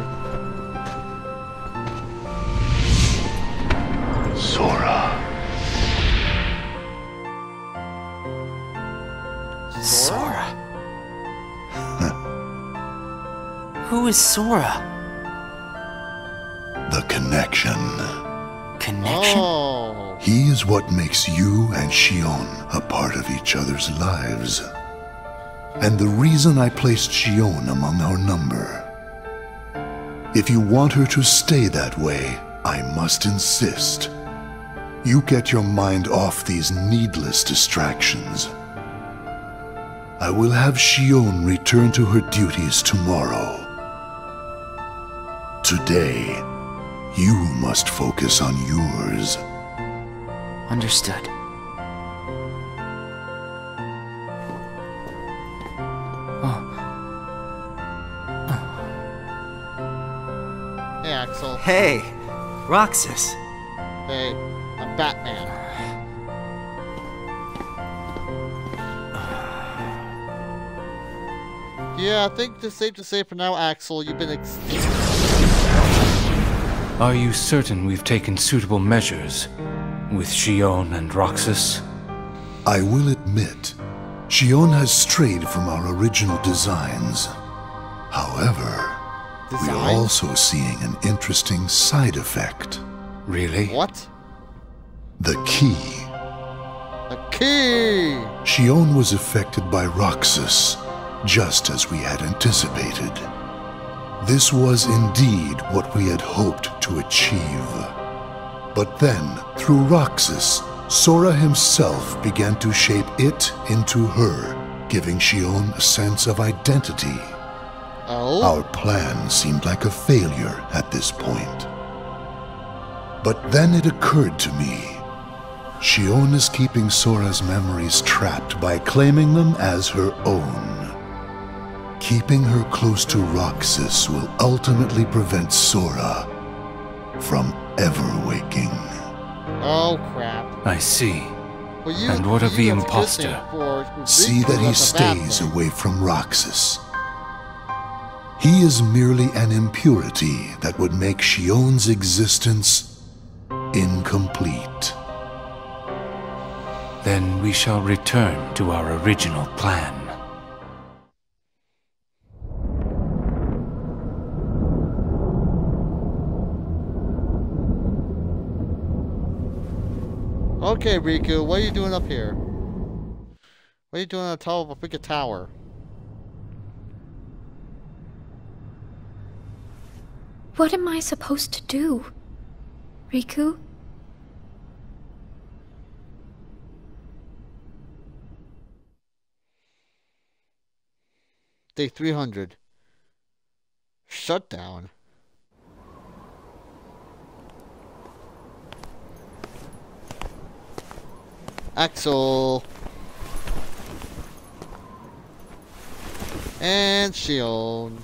Sora. Sora. Who is Sora? The connection. Connection? Oh. He is what makes you and Xion a part of each other's lives. And the reason I placed Xion among our number. If you want her to stay that way, I must insist. You get your mind off these needless distractions. I will have Xion return to her duties tomorrow. Today, you must focus on yours. Understood. Oh. Hey, Axel. Hey, Roxas. Hey, I'm Batman. Yeah, I think it's safe to say for now, Axel, you've been extinct. Are you certain we've taken suitable measures with Xion and Roxas? I will admit, Xion has strayed from our original designs. However, we are also seeing an interesting side effect. Really? What? The key. The key! Xion was affected by Roxas, just as we had anticipated. This was indeed what we had hoped to achieve. But then, through Roxas, Sora himself began to shape it into her, giving Xion a sense of identity. Oh? Our plan seemed like a failure at this point. But then it occurred to me. Xion is keeping Sora's memories trapped by claiming them as her own. Keeping her close to Roxas will ultimately prevent Sora from ever waking. Oh, crap. I see. Well, you, And what of the have a good imposter? See that he that's a bad stays away from Roxas. He is merely an impurity that would make Xion's existence incomplete. Then we shall return to our original plan. Okay, Riku, what are you doing up here? What are you doing on top of a freaking tower? What am I supposed to do? Riku? Day 300. Shutdown. Axel. And Xion.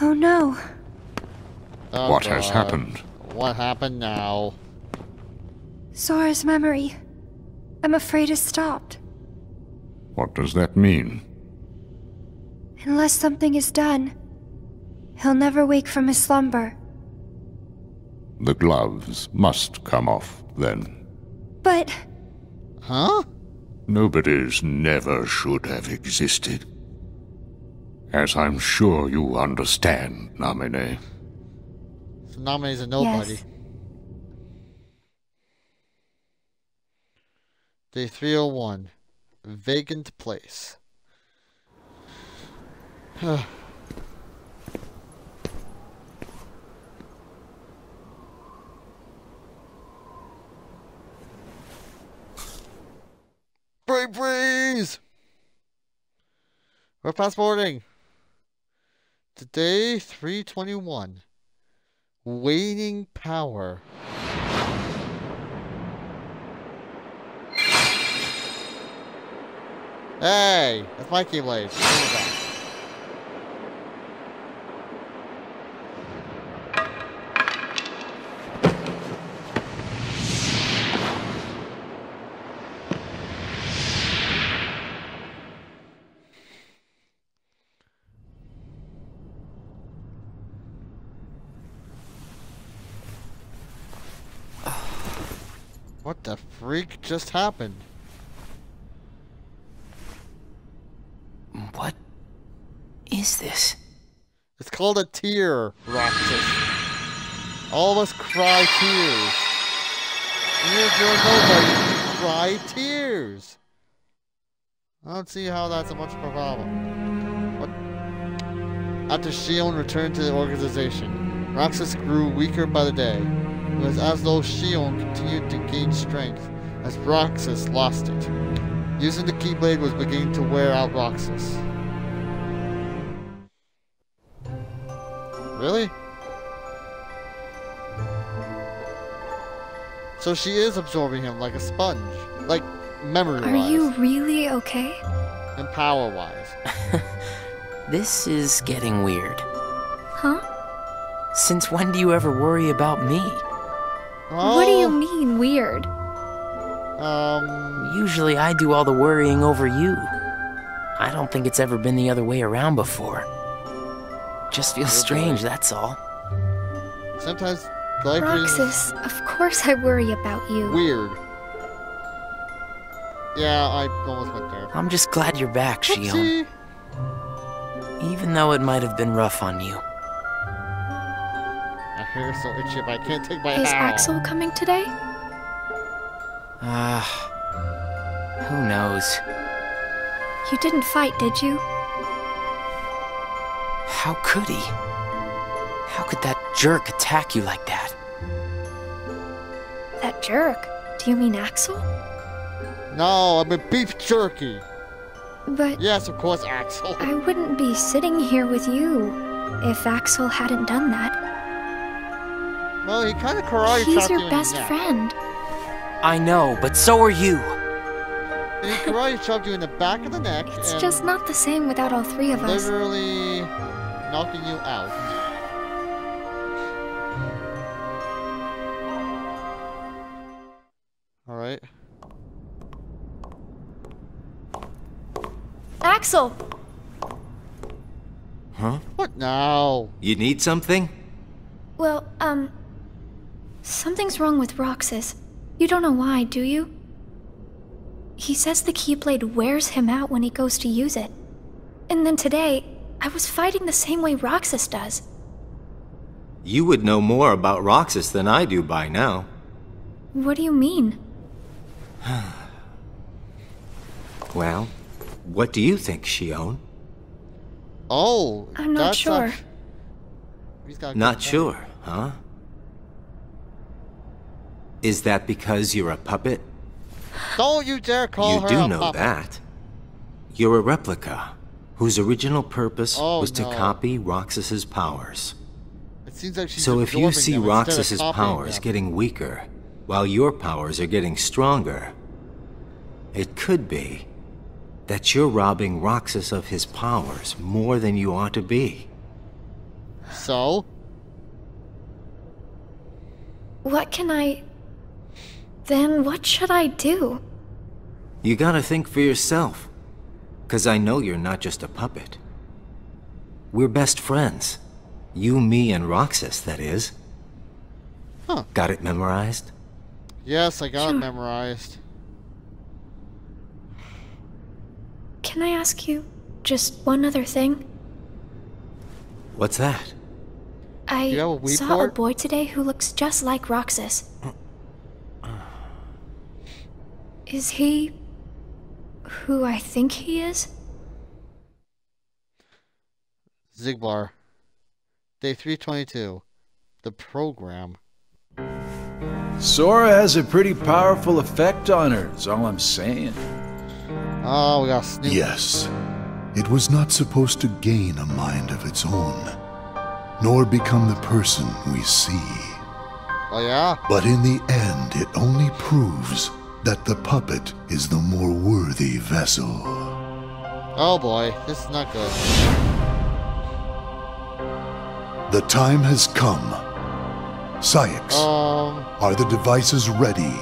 Oh no. Oh, what has happened? What happened now? Sora's memory. I'm afraid it stopped. What does that mean? Unless something is done, he'll never wake from his slumber. The gloves must come off, then. But Huh? Nobody's never should have existed. As I'm sure you understand, Naminé. So Naminé's a nobody. Yes. Day 301. Vacant place. *sighs* Brave breeze! We're fast forwarding. Today, 321. Waning power. Hey, that's my keyblade. What? What the freak just happened? Called a tear, Roxas. All of us cry tears. Even if you're nobody, cry tears. I don't see how that's a much of a problem. What? After Xion returned to the organization, Roxas grew weaker by the day. It was as though Xion continued to gain strength as Roxas lost it. Using the Keyblade was beginning to wear out Roxas. Really? So she is absorbing him like a sponge. Like, memory-wise. Are you really okay? and power wise. *laughs* This is getting weird. Huh? Since when do you ever worry about me? What do you mean, weird? Um. Usually I do all the worrying over you. I don't think it's ever been the other way around before. Just feels strange, that's all. Sometimes life Roxas, of course I worry about you. weird. Yeah, I almost went there. I'm just glad you're back, Xion. Even though it might have been rough on you. My hair's so itchy, but I can't take my Is hat off. Axel coming today? Ah. who knows? You didn't fight, did you? How could he? How could that jerk attack you like that? That jerk. Do you mean Axel? No, I'm a beef jerky. But Yes, of course, Axel. I wouldn't be sitting here with you if Axel hadn't done that. Well, he kind of karate He's chopped you your in the best neck. friend. I know, but so are you. He karate chopped you in the back of the neck It's and just not the same without all three of us. literally knocking you out. All right. Axel! Huh? What now? You need something? Well, um, Something's wrong with Roxas. You don't know why, do you? He says the Keyblade wears him out when he goes to use it. And then today, I was fighting the same way Roxas does. You would know more about Roxas than I do by now. What do you mean? *sighs* well, what do you think, Xion? Oh, I'm not sure. Not, not sure, huh? Is that because you're a puppet? Don't you dare call you her do know that. You're a replica, whose original purpose Oh, was to copy Roxas's powers. It seems like she's So if you see them Roxas's powers them. getting weaker, while your powers are getting stronger, it could be that you're robbing Roxas of his powers more than you ought to be. So? What can I. Then what should I do? You gotta think for yourself. Cause I know you're not just a puppet. We're best friends. You, me, and Roxas, that is. Huh. Got it memorized? Yes, I got it memorized. Can I ask you just one other thing? What's that? I You have a Wii saw port? a boy today who looks just like Roxas. Uh. Is he who I think he is? Xigbar. Day 322. The program. Sora has a pretty powerful effect on her, is all I'm saying. Oh, we got Snoop. Yes, it was not supposed to gain a mind of its own, nor become the person we see. Oh, yeah? But in the end, it only proves that the puppet is the more worthy vessel. Oh boy, this is not good. The time has come. Saïx, Um, are the devices ready?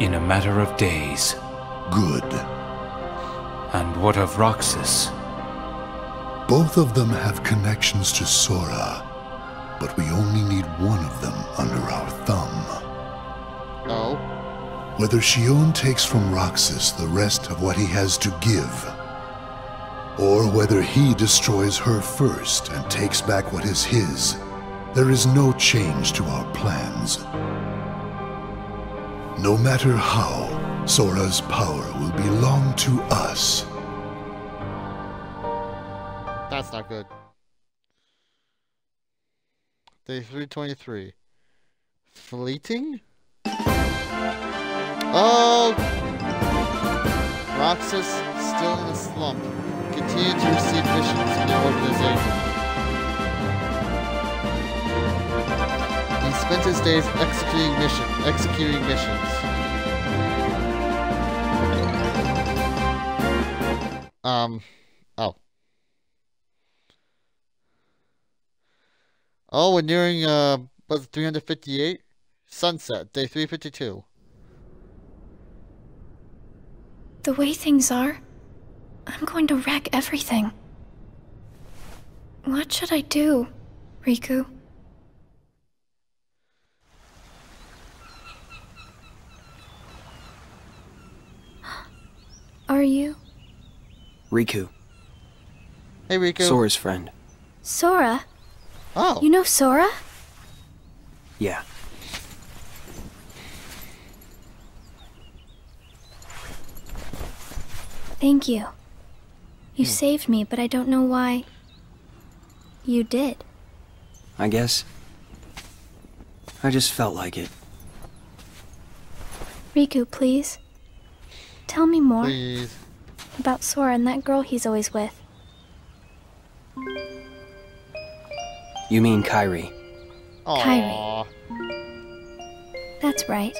In a matter of days. Good. And what of Roxas? Both of them have connections to Sora, but we only need one of them under our thumb. no. Whether Xion takes from Roxas the rest of what he has to give, or whether he destroys her first and takes back what is his, there is no change to our plans. No matter how, Sora's power will belong to us. That's not good. Day 323. Fleeting? Oh! Roxas, still in a slump, continued to receive missions from the organization. He spent his days executing mission, executing missions. Um, oh. Oh, we're nearing, uh, it, 358? Sunset, day 352. The way things are, I'm going to wreck everything. What should I do, Riku? *gasps* Are you Riku, Hey, Riku. Sora's friend. Sora? Oh. You know Sora? Yeah. Thank you. You hmm. saved me, but I don't know why. You did. I guess. I just felt like it. Riku, please. Tell me more Please. about Sora and that girl he's always with. You mean Kairi? Kairi. That's right.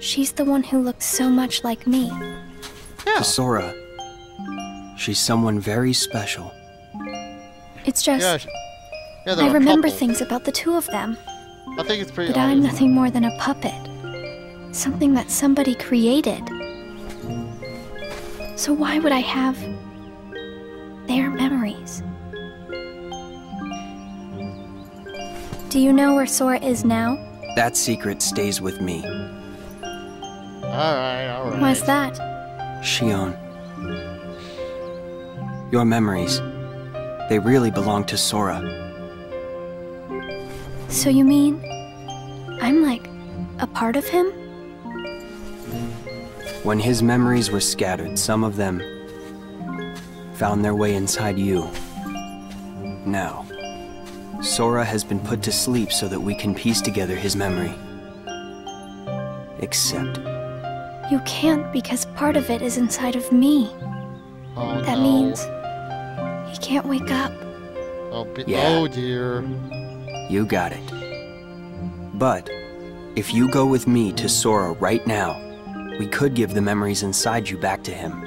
She's the one who looks so much like me. To Sora. She's someone very special. It's just. Yeah, sh- yeah, they're I a remember couple. things about the two of them, I think it's pretty but I'm nothing more than a puppet. Something that somebody created. So why would I have their memories? Do you know where Sora is now? That secret stays with me. Alright, alright. Why's that? Xion. Your memories. They really belong to Sora. So you mean I'm like a part of him? When his memories were scattered, some of them found their way inside you. Now, Sora has been put to sleep so that we can piece together his memory. Except, You can't because part of it is inside of me. Oh, that no. means he can't wake up. Oh, be- Yeah. oh dear. you got it. But, if you go with me to Sora right now, we could give the memories inside you back to him.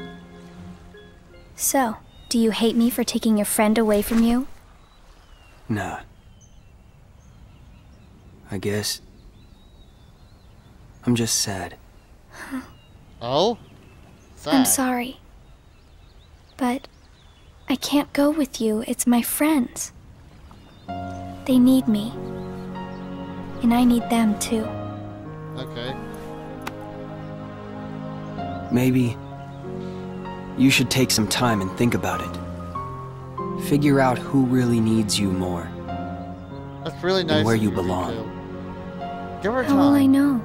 So, do you hate me for taking your friend away from you? Nah. I guess. I'm just sad. Oh? I'm sorry. But I can't go with you. It's my friends. They need me. And I need them too. Okay. Maybe you should take some time and think about it. Figure out who really needs you more. That's really nice. And where you belong. Give her How will I know?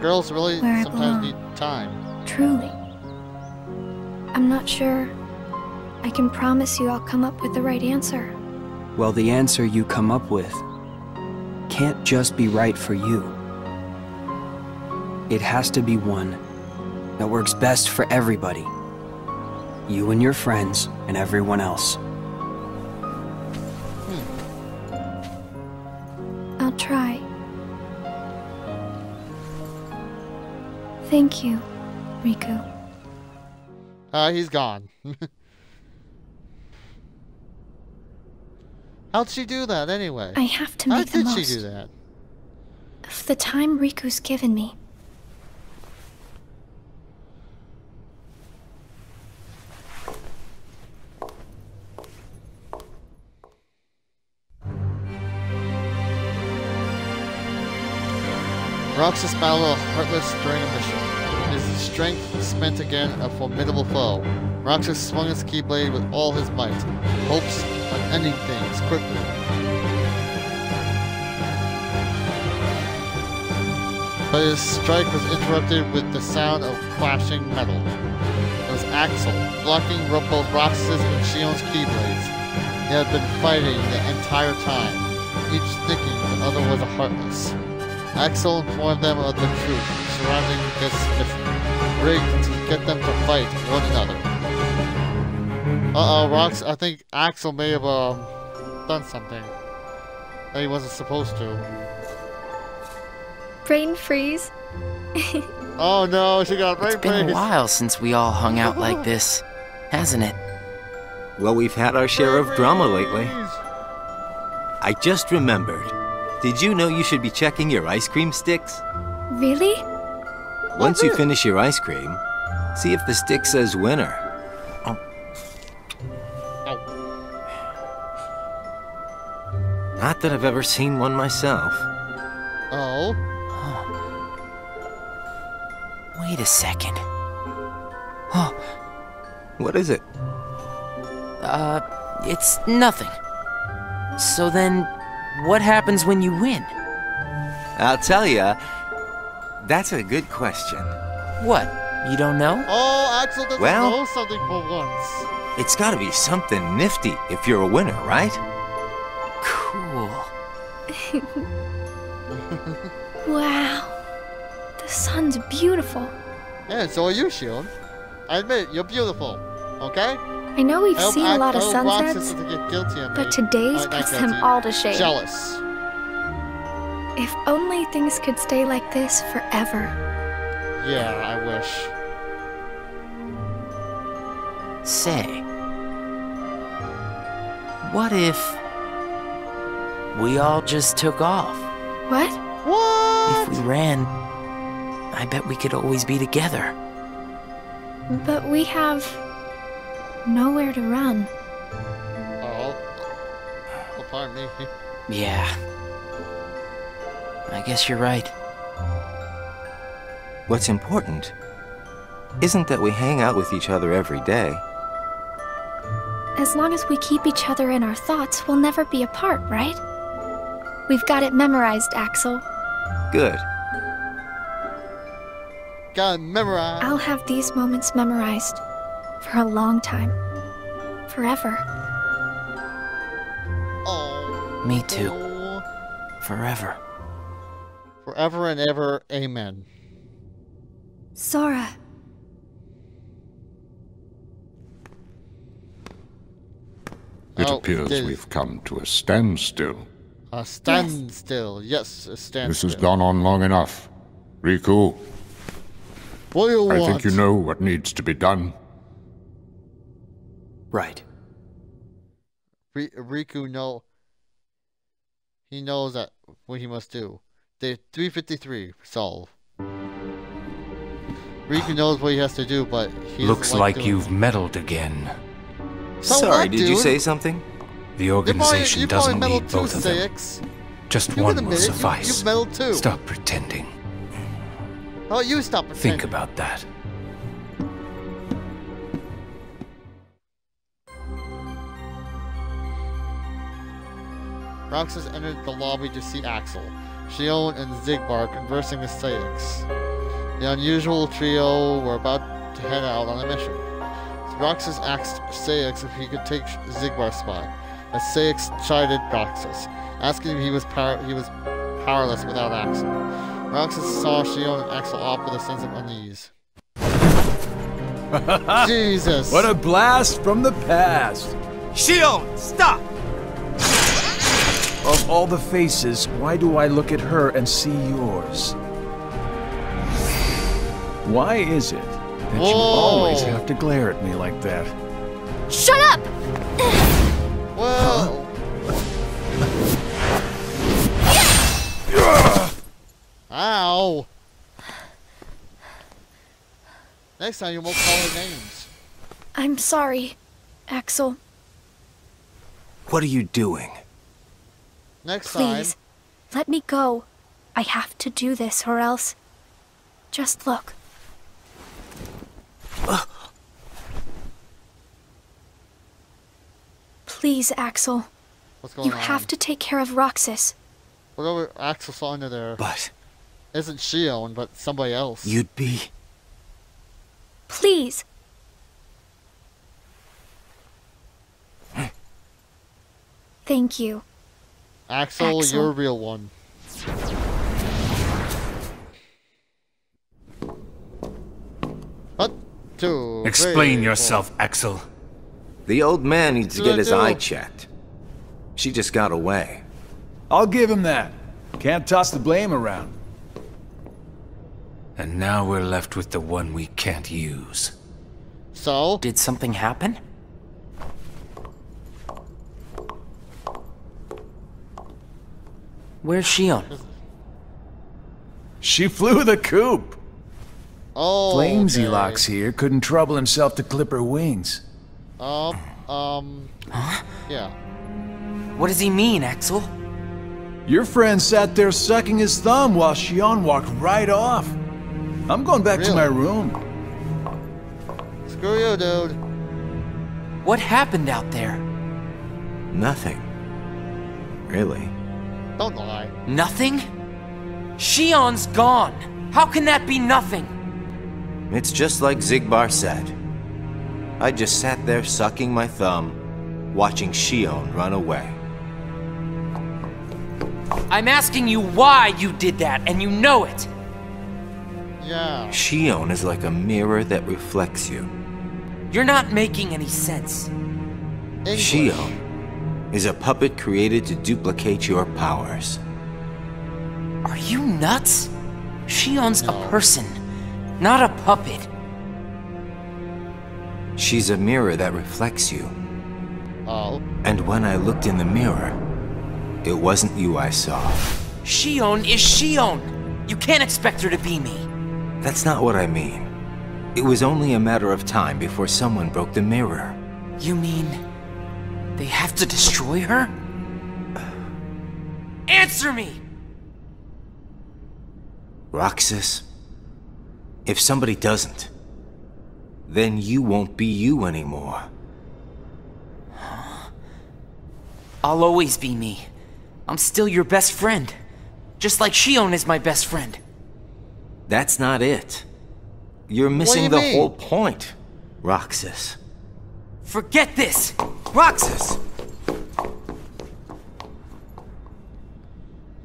Girls really where sometimes need time. Truly. I'm not sure. I can promise you I'll come up with the right answer. Well, the answer you come up with can't just be right for you. It has to be one that works best for everybody. You and your friends, and everyone else. I'll try. Thank you, Riku. Uh, he's gone. *laughs* How'd she do that anyway? I have to How make the did she do that? of the time Riku's given me. Roxas battled Heartless during a mission. His strength spent again a formidable foe. Roxas swung his keyblade with all his might, hopes of ending things quickly. But his strike was interrupted with the sound of clashing metal. It was Axel, blocking both Roxas's and Xion's keyblades. They had been fighting the entire time, each thinking the other was a Heartless. Axel informed them of the truth surrounding this mission, rigged to get them to fight one another. Uh-oh, Rox, I think Axel may have um, done something that he wasn't supposed to. Brain freeze. *laughs* Oh no, she got It's right been a while since we all hung out like *laughs* this, hasn't it? Well, we've had our share of drama lately. I just remembered. Did you know you should be checking your ice cream sticks? Really? Once you finish your ice cream, see if the stick says winner. Oh. Not that I've ever seen one myself. Oh? Wait a second. What is it? Uh, it's nothing. So then, what happens when you win? I'll tell ya. That's a good question. What? You don't know? Oh, Axel doesn't Well- know something for once. It's gotta be something nifty if you're a winner, right? Cool. *laughs* Wow. The sun's beautiful. Yeah, so are you, Shield. I admit, you're beautiful. Okay? I know we've I seen a lot of I hope Roxas sunsets, doesn't get guilty of but today's not puts them all to shame. Jealous. If only things could stay like this forever. Yeah, I wish. Say, what if we all just took off? What? What? If we ran, I bet we could always be together. But we have nowhere to run. Oh. Oh, pardon me. *laughs* Yeah. I guess you're right. What's important isn't that we hang out with each other every day. As long as we keep each other in our thoughts, we'll never be apart, right? We've got it memorized, Axel. Good. Got it memorized. I'll have these moments memorized for a long time. Forever. Oh. Me too. Forever. Forever and ever. Amen. Sora. It Oh, appears this- we've come to a standstill. A standstill. Yes, a standstill. This has gone on long enough. Riku, What do you I want? think you know what needs to be done. Right. Ri- Riku know. He knows that what he must do. The 353 solve. Riku knows what he has to do, but he Looks doesn't like you've meddled again. So Sorry, what, did you say something? The You probably- organization you probably doesn't need too, both of them. Just Give it a one will minute, you- suffice. you've meddled too. Stop pretending. Oh, you stop pretending. Think about that. Roxas entered the lobby to see Axel, Xion, and Xigbar conversing with Saïx. The unusual trio were about to head out on a mission. Roxas asked Saïx if he could take Xigbar's spot, as Saïx chided Roxas, asking if he was power- he was powerless without Axel. Roxas saw Xion and Axel off with a sense of unease. *laughs* Jesus! What a blast from the past! Xion, stop! Of all the faces, why do I look at her and see yours? Why is it that you always have to glare at me like that? Shut up! Whoa! Ow! Next time you won't call her names. I'm sorry, Axel. What are you doing? Next Please, time. let me go. I have to do this or else. Just look. Please, Axel. What's going You on? have to take care of Roxas. Whatever Axel saw under there But isn't Xion, but somebody else. you'd be. Please. Thank you. Axel, Axel. you're a real one. One, two, Explain three, yourself, Axel. The old man needs to get his eye checked. She just got away. I'll give him that. Can't toss the blame around. And now we're left with the one we can't use. So? Did something happen? Where's Xion? She flew the coop. Oh, Flamesy okay. Locks here couldn't trouble himself to clip her wings. Um, um, yeah. What does he mean, Axel? Your friend sat there sucking his thumb while Xion walked right off. I'm going back to my room. Screw you, dude. What happened out there? Nothing. Really. Don't lie. Nothing? Xion's gone. How can that be nothing? It's just like Xigbar said. I just sat there sucking my thumb, watching Xion run away. I'm asking you why you did that, and you know it. Yeah. Xion is like a mirror that reflects you. You're not making any sense. Xion is a puppet created to duplicate your powers. Are you nuts? Xion's a person, not a puppet. She's a mirror that reflects you. Oh. And when I looked in the mirror, it wasn't you I saw. Xion is Xion. You can't expect her to be me. That's not what I mean. It was only a matter of time before someone broke the mirror. You mean they have to destroy her? Answer me! Roxas, if somebody doesn't, then you won't be you anymore. I'll always be me. I'm still your best friend. Just like Xion is my best friend. That's not it. You're missing you the mean? whole point, Roxas. Forget this! Roxas!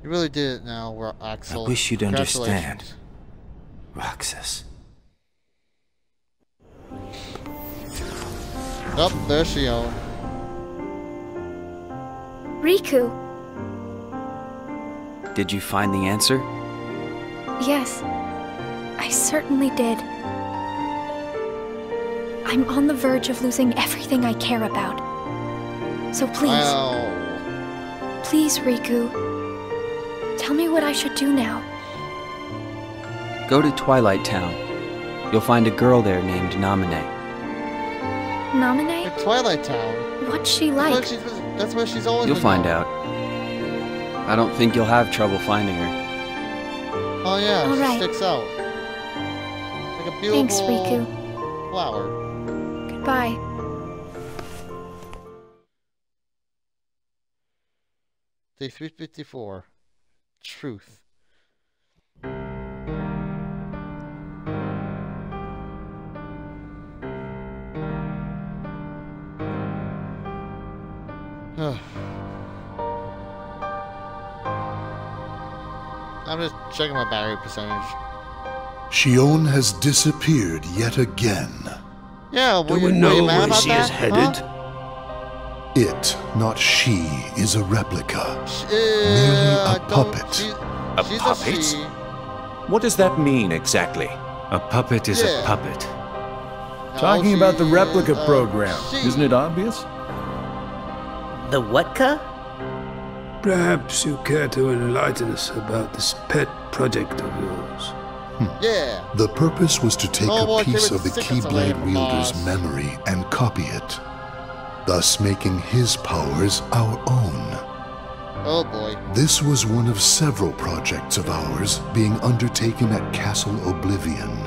You really did it now, Ro- Axel. I wish you'd understand, Roxas. Up there she is. Riku. Did you find the answer? Yes, I certainly did. I'm on the verge of losing everything I care about. So please, Wow. please, Riku, tell me what I should do now. Go to Twilight Town. You'll find a girl there named Naminé. Nominate? Twilight Town. What's she That's where like? she's, that's where she's always You'll been find going. out. I don't think you'll have trouble finding her. Oh yeah, All she right. sticks out. Like a beautiful Thanks, Riku. flower. Goodbye. Day 354. Truth. *sighs* I'm just checking my battery percentage. Shion has disappeared yet again. Yeah, Do were we you, were know you mad where she that? is headed? It, not she, is a replica. merely a puppet. A puppet? a. What does that mean exactly? A puppet is Yeah. a puppet. Talking Oh, about the replica is, uh, program, isn't it obvious? The Whatka? Perhaps you care to enlighten us about this pet project of yours. Yeah. The purpose was to take Oh, a piece of the Keyblade wielder's us. memory and copy it, thus making his powers our own. Oh boy. This was one of several projects of ours being undertaken at Castle Oblivion.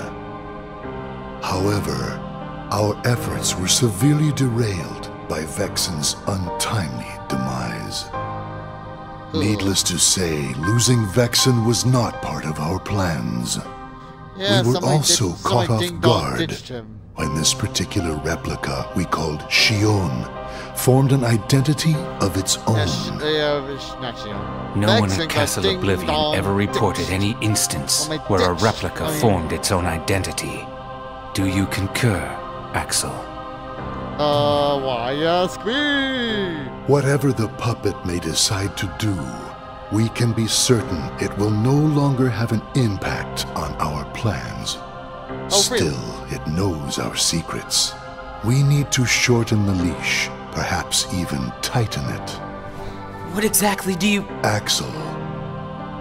However, our efforts were severely derailed by Vexen's untimely demise. Needless to say, losing Vexen was not part of our plans. Yeah, we were also ditched- caught off guard when this particular replica we called Xion formed an identity of its own. Yeah, sh- yeah, it's not. No one Vexen at Castle ding Oblivion ever reported any instance Oh, where a replica Oh, yeah. formed its own identity. Do you concur, Axel? Uh, why ask me? Whatever the puppet may decide to do, we can be certain it will no longer have an impact on our plans. Oh? Still, it knows our secrets. We need to shorten the leash, perhaps even tighten it. What exactly do you. Axel,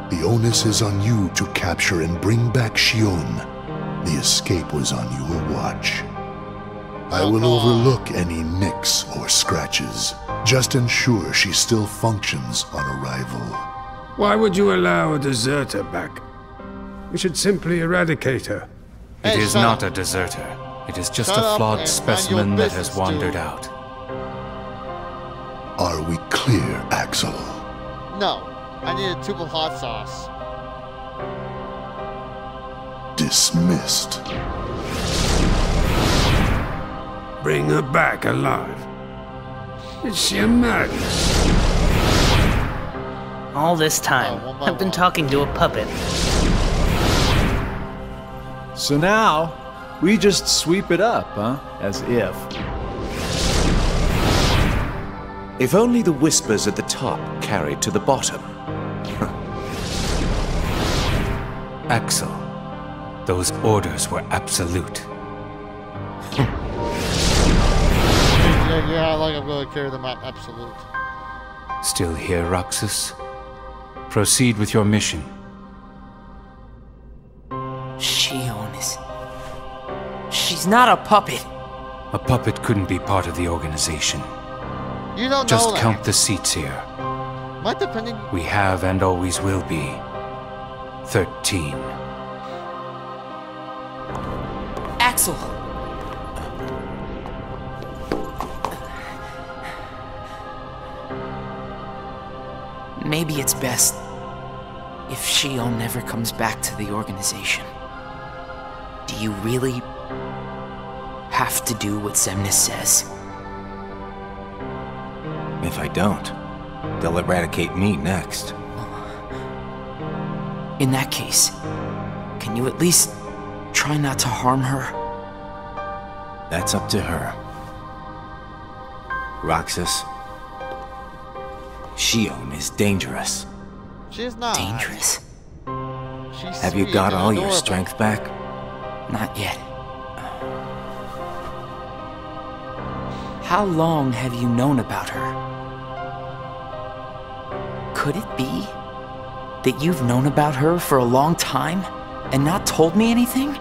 the onus is on you to capture and bring back Xion. The escape was on your watch. I will oh. overlook any nicks or scratches. Just ensure she still functions on arrival. Why would you allow a deserter back? We should simply eradicate her. It Hey, is not up. a deserter. It is just Shut a flawed and specimen that has wandered dude. out. Are we clear, Axel? No, I need a tube of hot sauce. Dismissed. Bring her back alive. Is she a madness? All this time, Oh, I've been talking to a puppet. So now, we just sweep it up, huh? As if. If only the whispers at the top carried to the bottom. *laughs* Axel, those orders were absolute. *laughs* Yeah, yeah, like I'm going to carry them out. Absolute. Still here, Roxas? Proceed with your mission. She is. She's not a puppet. A puppet couldn't be part of the organization. You don't Just know count that. the seats here. What depending? We have and always will be. Thirteen. Axel. Maybe it's best if Xion never comes back to the organization. Do you really have to do what Xemnas says? If I don't, they'll eradicate me next. In that case, can you at least try not to harm her? That's up to her. Roxas, Shion is dangerous. She's not. Dangerous? She's Have you got all your strength back? Not yet. How long have you known about her? Could it be that you've known about her for a long time and not told me anything?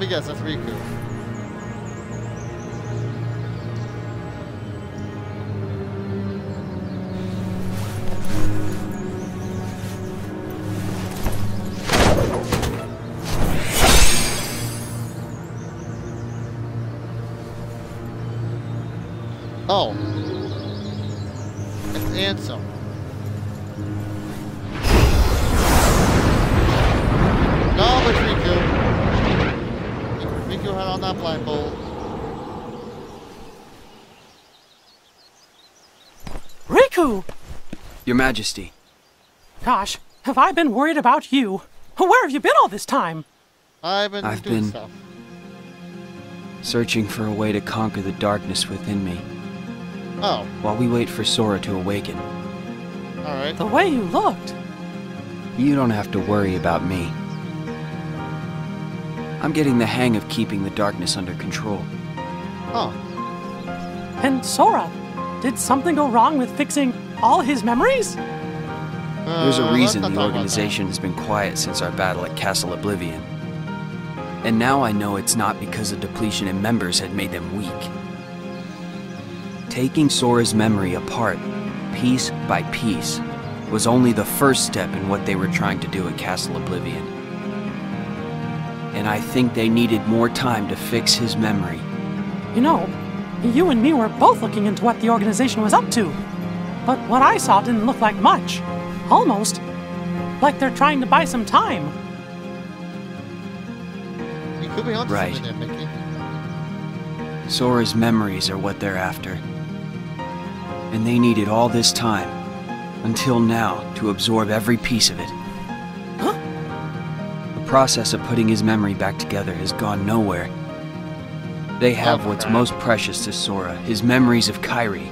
Let me guess, that's Riku. Your Majesty, Gosh, have I been worried about you? Where have you been all this time? I've been I've been- stuff. searching for a way to conquer the darkness within me. Oh, While we wait for Sora to awaken, alright. The way you looked. you don't have to worry about me. I'm getting the hang of keeping the darkness under control. Oh, And Sora, did something go wrong with fixing all his memories? There's Uh, a reason the organization has been quiet since our battle at Castle Oblivion. And now I know it's not because a depletion in members had made them weak. Taking Sora's memory apart, piece by piece, was only the first step in what they were trying to do at Castle Oblivion. And I think they needed more time to fix his memory. You know, you and me were both looking into what the organization was up to. But what I saw didn't look like much. Almost. Like they're trying to buy some time. You could be onto Right. something there, Mickey. Sora's memories are what they're after. And they needed all this time, until now, to absorb every piece of it. Huh? The process of putting his memory back together has gone nowhere. They have what's most precious to Sora, his memories of Kairi.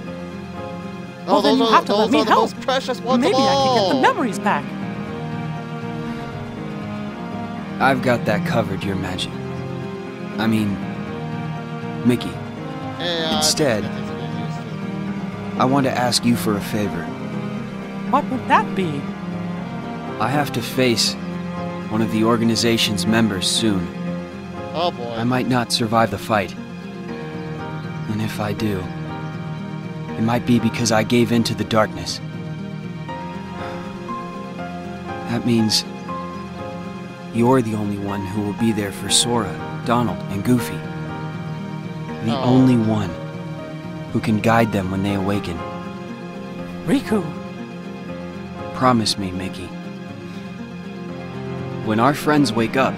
Well, then you those are- have to let me help. most precious ones Maybe I can get the memories back. I've got that covered, Your Magic. I mean, Mickey. Yeah, I Instead, I want to ask you for a favor. What would that be? I have to face one of the organization's members soon. Oh boy. I might not survive the fight. And if I do, it might be because I gave in to the darkness. That means you're the only one who will be there for Sora, Donald, and Goofy. The Oh. only one who can guide them when they awaken. Riku, Promise me, Mickey. When our friends wake up,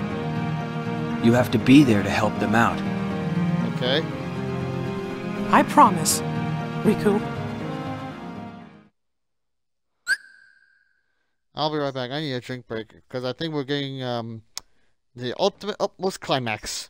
you have to be there to help them out. Okay. I promise. Riku, I'll be right back. I need a drink break because I think we're getting um the ultimate utmost climax.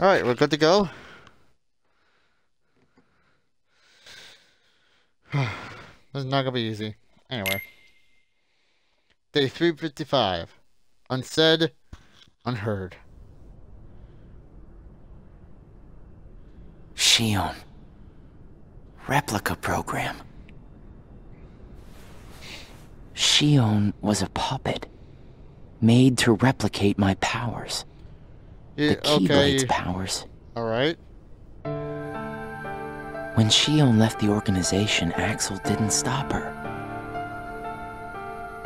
Alright, we're good to go. *sighs* this is not gonna be easy. Anyway. Day 355. Unsaid, unheard. Xion. Replica program. Xion was a puppet, made to replicate my powers. Yeah, the Keyblade's okay. powers. Alright. When Xion left the organization, Axel didn't stop her.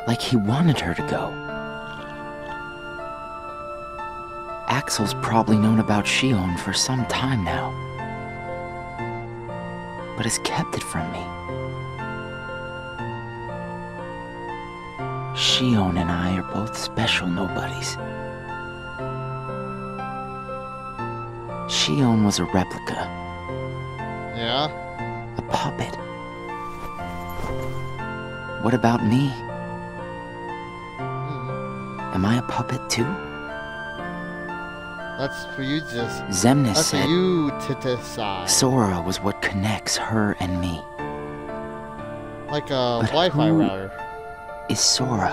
Like he wanted her to go. Axel's probably known about Xion for some time now. But has kept it from me. Xion and I are both special nobodies. Xion was a replica, Yeah? a puppet. What about me? Hmm. Am I a puppet too? That's for you just. Xemnas That's said you to decide. Sora was what connects her and me. like a But Wi Fi who- router. Is Sora.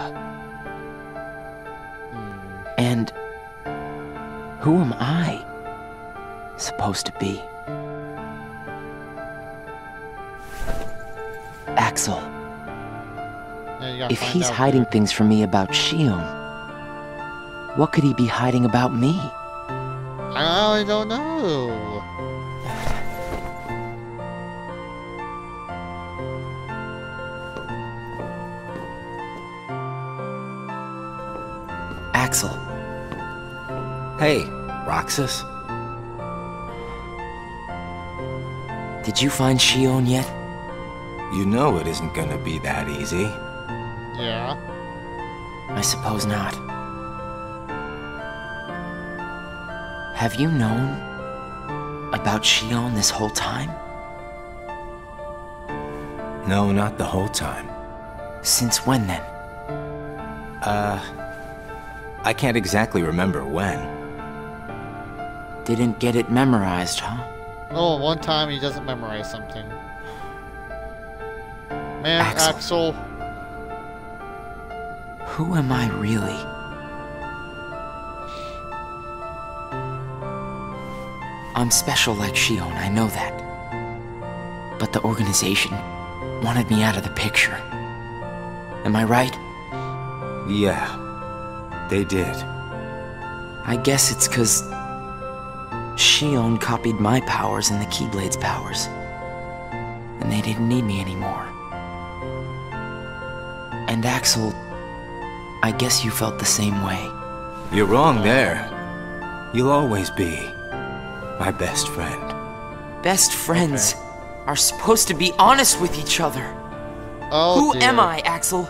Hmm. And who am I supposed to be? Axel, Yeah, if he's out. hiding things from me about Xion, what could he be hiding about me? I don't know. Axel, Hey, Roxas. Did you find Xion yet? You know it isn't gonna be that easy. Yeah. I suppose not. Have you known about Xion this whole time? No, not the whole time. Since when then? Uh, I can't exactly remember when. Didn't get it memorized, huh? Oh, one time he doesn't memorize something. Man, Axel. Axel. Who am I really? I'm special like Xion, I know that. But the organization wanted me out of the picture. Am I right? Yeah, they did. I guess it's cause Xion copied my powers and the Keyblade's powers. And they didn't need me anymore. And Axel, I guess you felt the same way. You're wrong there. You'll always be my best friend. Best friends are supposed to be honest with each other. Oh, Who dear. am I, Axel?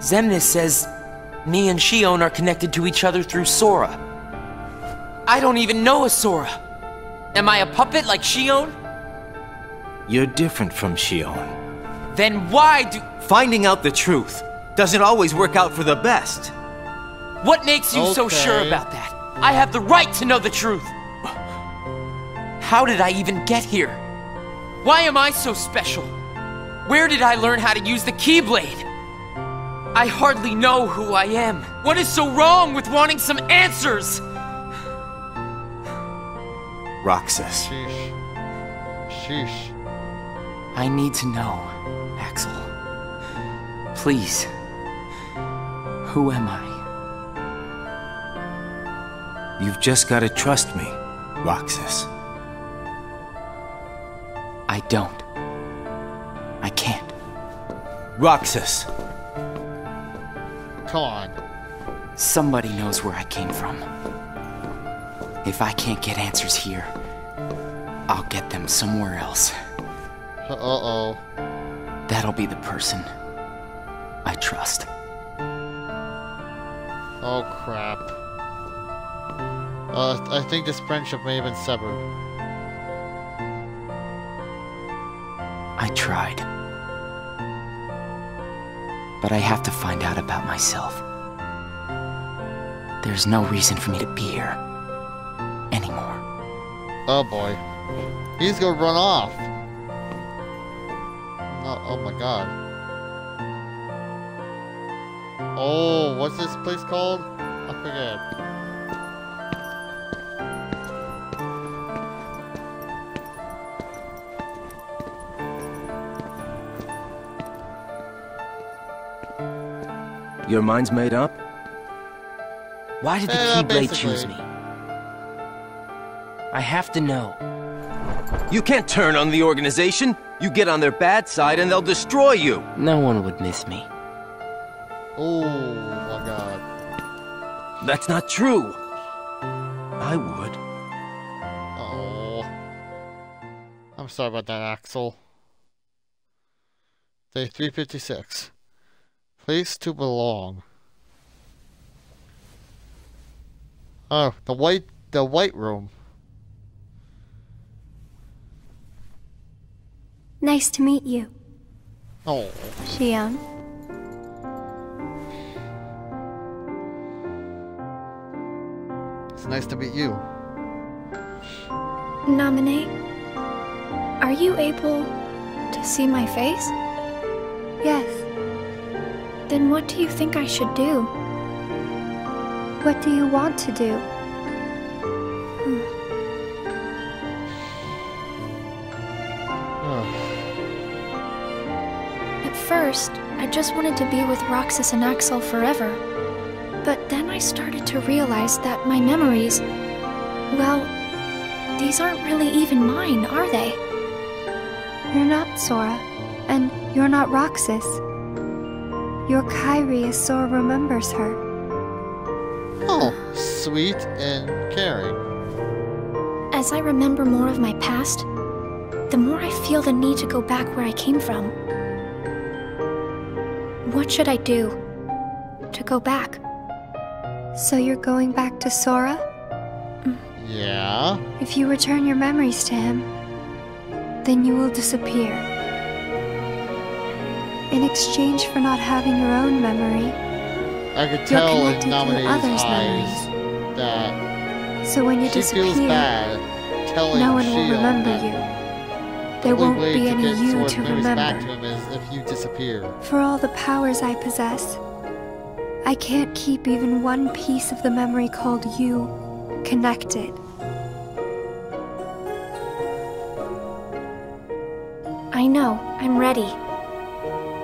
Xemnas says me and Xion are connected to each other through Sora. I don't even know a Sora. Am I a puppet like Xion? You're different from Xion. Then why do. Finding out the truth doesn't always work out for the best. What makes you so sure about that? I have the right to know the truth. How did I even get here? Why am I so special? Where did I learn how to use the Keyblade? I hardly know who I am. What is so wrong with wanting some answers? Roxas. Sheesh. Sheesh. I need to know, Axel. Please. Who am I? You've just gotta trust me, Roxas. I don't. I can't. Roxas. Come on. Somebody knows where I came from. If I can't get answers here, I'll get them somewhere else. Uh oh. That'll be the person I trust. Oh crap. Uh, I think this friendship may have been severed. I tried. But I have to find out about myself. There's no reason for me to be here. Oh boy. He's gonna run off. Oh, oh my god. Oh, what's this place called? I forget. Your mind's made up? Why did the Yeah, Keyblade choose me? I have to know. You can't turn on the organization. You get on their bad side and they'll destroy you. No one would miss me. Oh my god. That's not true. I would. Oh. I'm sorry about that, Axel. Day 356. Place to belong. Oh, the white the white room. Nice to meet you, Oh. Xion. It's nice to meet you. Naminé, are you able to see my face? Yes. Then what do you think I should do? What do you want to do? First, I just wanted to be with Roxas and Axel forever. But then I started to realize that my memories, well, these aren't really even mine, are they? You're not Sora, and you're not Roxas. You're Kairi as Sora remembers her. Oh, sweet and caring. As I remember more of my past, the more I feel the need to go back where I came from. What should I do to go back? So you're going back to Sora? Yeah. If you return your memories to him, then you will disappear. In exchange for not having your own memory, I could You're tell in connected through Naminé's others' eyes that so when you she disappear, feels bad telling no one will remember you. The There won't be to any you to to remember. him is if you disappear. For all the powers I possess, I can't keep even one piece of the memory called you connected. I know, I'm ready.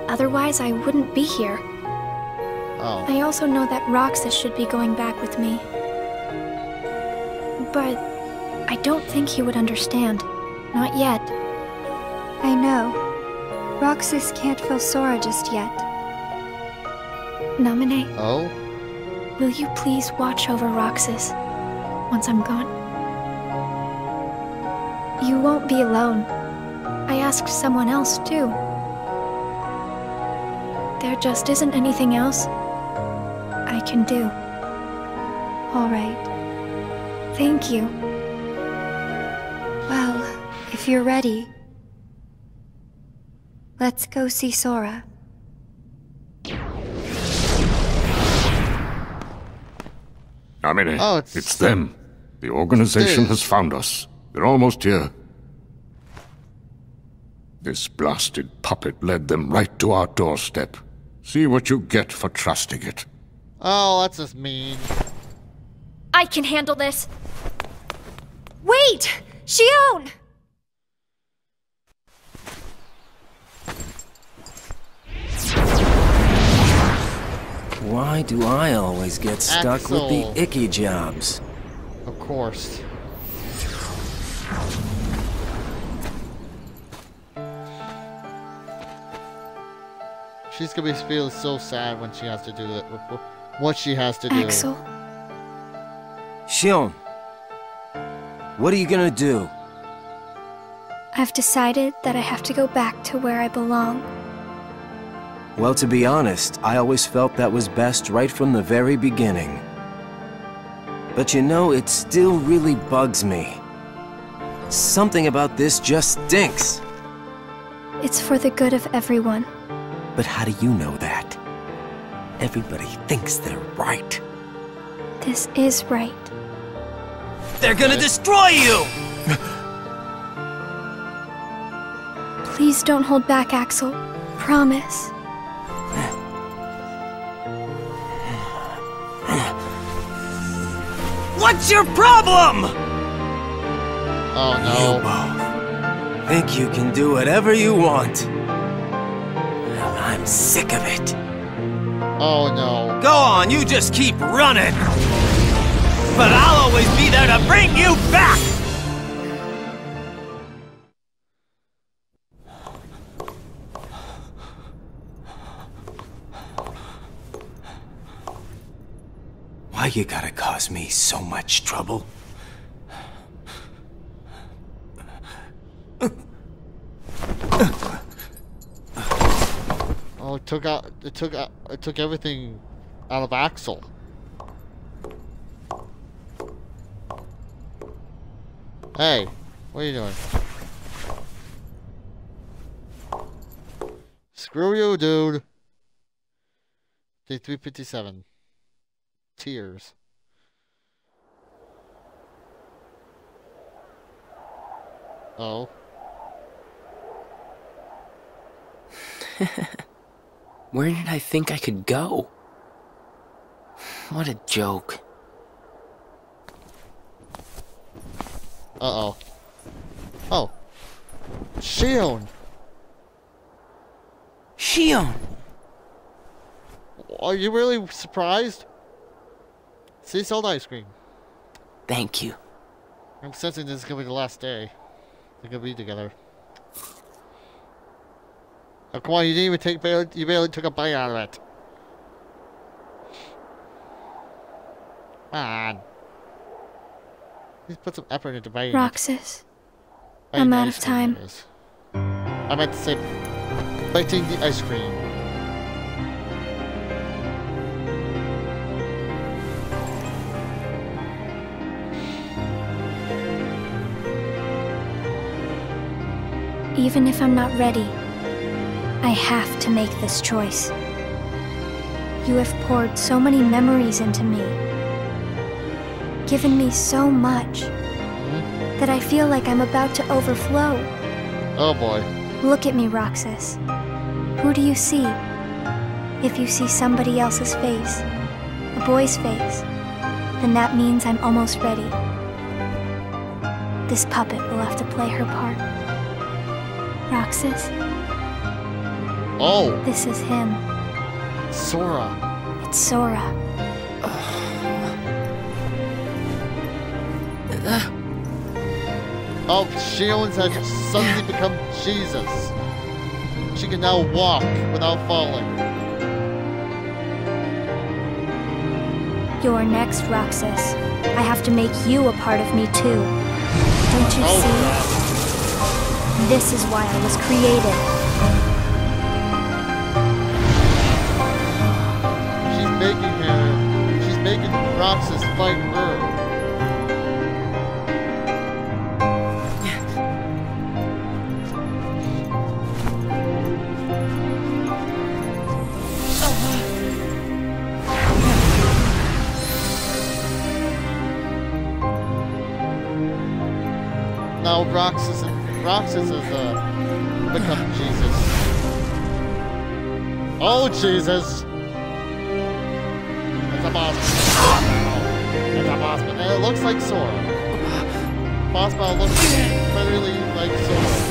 Otherwise, I wouldn't be here. Oh. I also know that Roxas should be going back with me. But I don't think he would understand. Not yet. I know. Roxas can't feel Sora just yet. Naminé, Oh? will you please watch over Roxas once I'm gone? You won't be alone. I asked someone else, too. There just isn't anything else I can do. All right. Thank you. Well, if you're ready, let's go see Sora. Amine, Oh, it's, it's- them. The organization has found us. They're almost here. This blasted puppet led them right to our doorstep. See what you get for trusting it. Oh, that's just mean. I can handle this. Wait! Xion! Why do I always get stuck with the icky jobs? Of course. She's gonna be feeling so sad when she has to do that. What she has to do. Axel, Xion, what are you gonna do? I've decided that I have to go back to where I belong. Well, to be honest, I always felt that was best right from the very beginning. But you know, it still really bugs me. Something about this just stinks. It's for the good of everyone. But how do you know that? Everybody thinks they're right. This is right. They're gonna destroy you! Please don't hold back, Axel. Promise. What's your problem? Oh You both think you can do whatever you want. Well, I'm sick of it. Oh no. Go on, you just keep running. But I'll always be there to bring you back! You gotta cause me so much trouble? Oh, it took out. It took out. It took everything out of Axel. Hey, what are you doing? Screw you, dude. Day 357. Tears. Oh. *laughs* Where did I think I could go? What a joke. Uh-oh. Oh. Xion! Xion! Are you really surprised? Sea salt ice cream. Thank you. I'm sensing this is gonna be the last day. They're gonna be together. Oh, come on, you didn't even take barely, you barely took a bite out of it. Come on. Please put some effort into biting it. Roxas, Biting I'm out of time. I meant to say biting the ice cream. Even if I'm not ready, I have to make this choice. You have poured so many memories into me, given me so much, hmm? that I feel like I'm about to overflow. Oh boy. Look at me, Roxas. Who do you see? If you see somebody else's face, a boy's face, then that means I'm almost ready. This puppet will have to play her part. Roxas, Oh, this is him. Sora. It's Sora. *sighs* Oh, Xion has suddenly become Jesus. She can now walk without falling. You're next, Roxas. I have to make you a part of me too. Don't you Oh, see? This is why I was created. She's making her. She's making Roxas fight her. Roxas has uh, become Jesus. Oh Jesus! It's a boss. It's a boss, it looks like Sora. Boss battle looks clearly like Sora.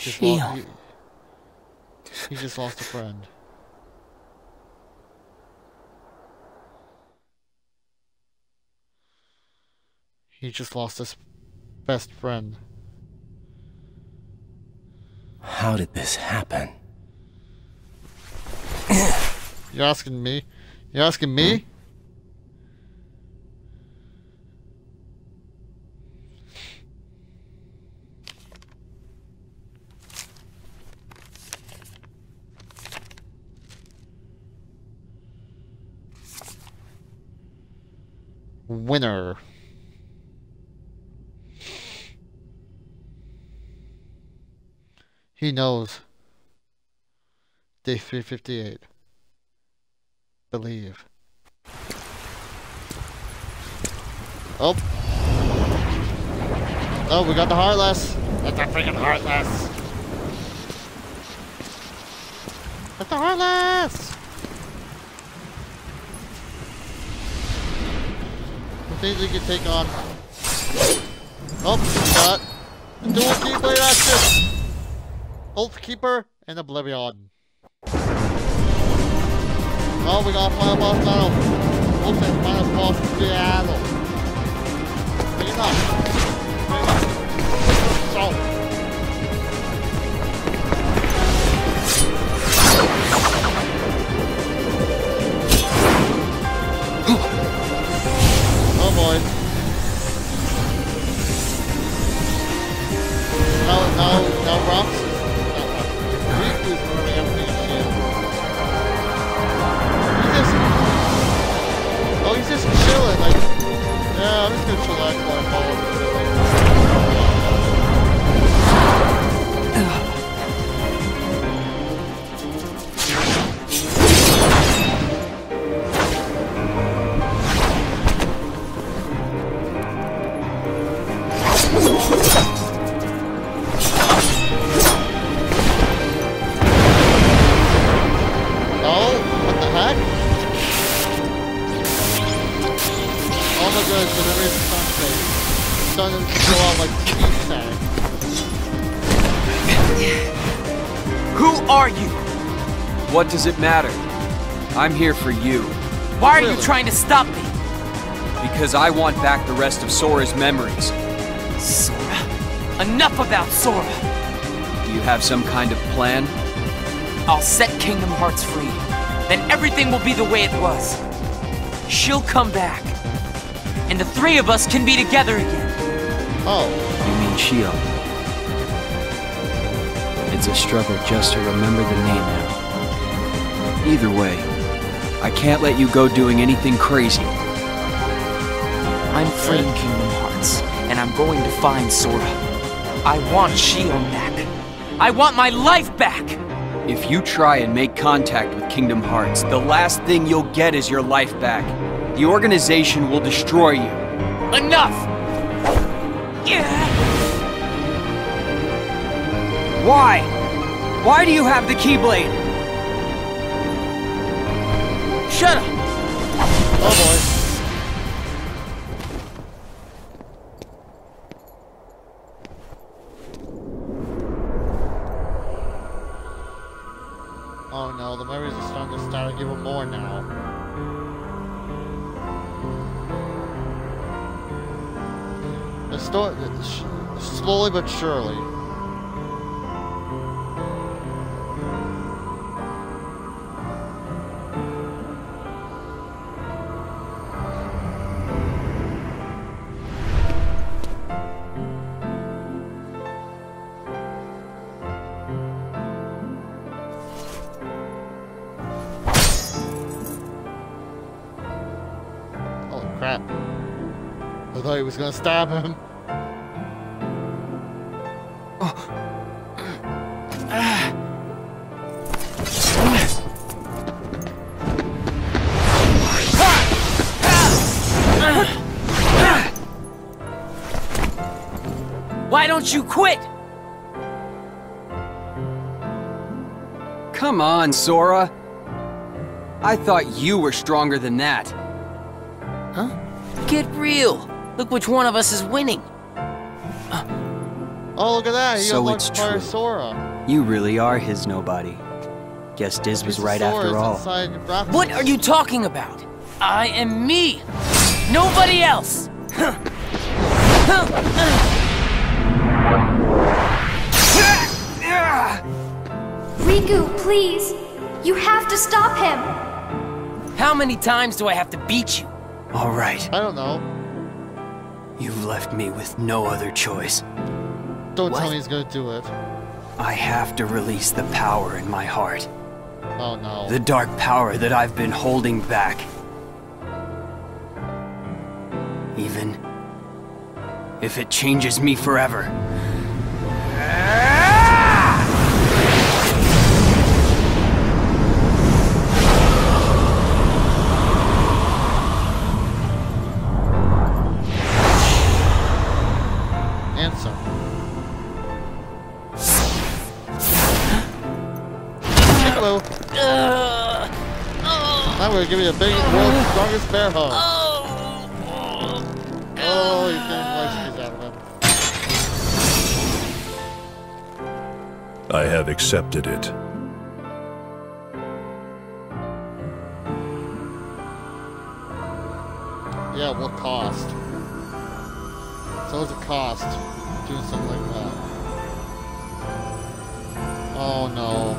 Just lo- Xion. he, he just lost a friend. He just lost his best friend. How did this happen? You're asking me? You're asking me? Winner. He knows. Day 358. Believe. Oh. Oh, we got the Heartless. That's the freaking Heartless. Get the Heartless. The things we can take on. Oh, the dual keyblade action. Oath Keeper and Oblivion. Oh, we got final boss battle. Ultimate final boss battle. Bring up. Now, now, Roxas. He's just, oh, he's just chilling. Like, yeah, I'm just gonna chillax while I follow this really. Oh, My goodness, the memory is sun face. It's starting to go out like static. Who are you? What does it matter? I'm here for you. Why are you trying to stop me? Because I want back the rest of Sora's memories. Sora? Enough about Sora! Do you have some kind of plan? I'll set Kingdom Hearts free. Then everything will be the way it was. She'll come back. And the three of us can be together again. Oh. You mean Shio? It's a struggle just to remember the name now. Either way, I can't let you go doing anything crazy. I'm freeing uh. Kingdom Hearts, and I'm going to find Sora. I want Xion back. I want my life back! If you try and make contact with Kingdom Hearts, the last thing you'll get is your life back. The organization will destroy you. Enough! Why? Why do you have the Keyblade? Shut up! Oh boy. Story, slowly but surely. Holy crap. I thought he was gonna stab him. *laughs* don't you quit? Come on, Sora. I thought you were stronger than that. Huh? Get real. Look which one of us is winning. Oh, look at that! He So it's true. Sora. You really are his nobody. Guess Diz was right after all. What are you talking about? I am me! Nobody else! Riku, please! You have to stop him! How many times do I have to beat you? All right. I don't know. You've left me with no other choice. Don't What? tell me he's gonna do it. I have to release the power in my heart. Oh no. The dark power that I've been holding back. Even if it changes me forever. Give you a big oh. world's strongest bear hug. Oh, oh, oh you can't like out of him. I have accepted it. Yeah, what cost? So what's it cost doing something like that? Oh no.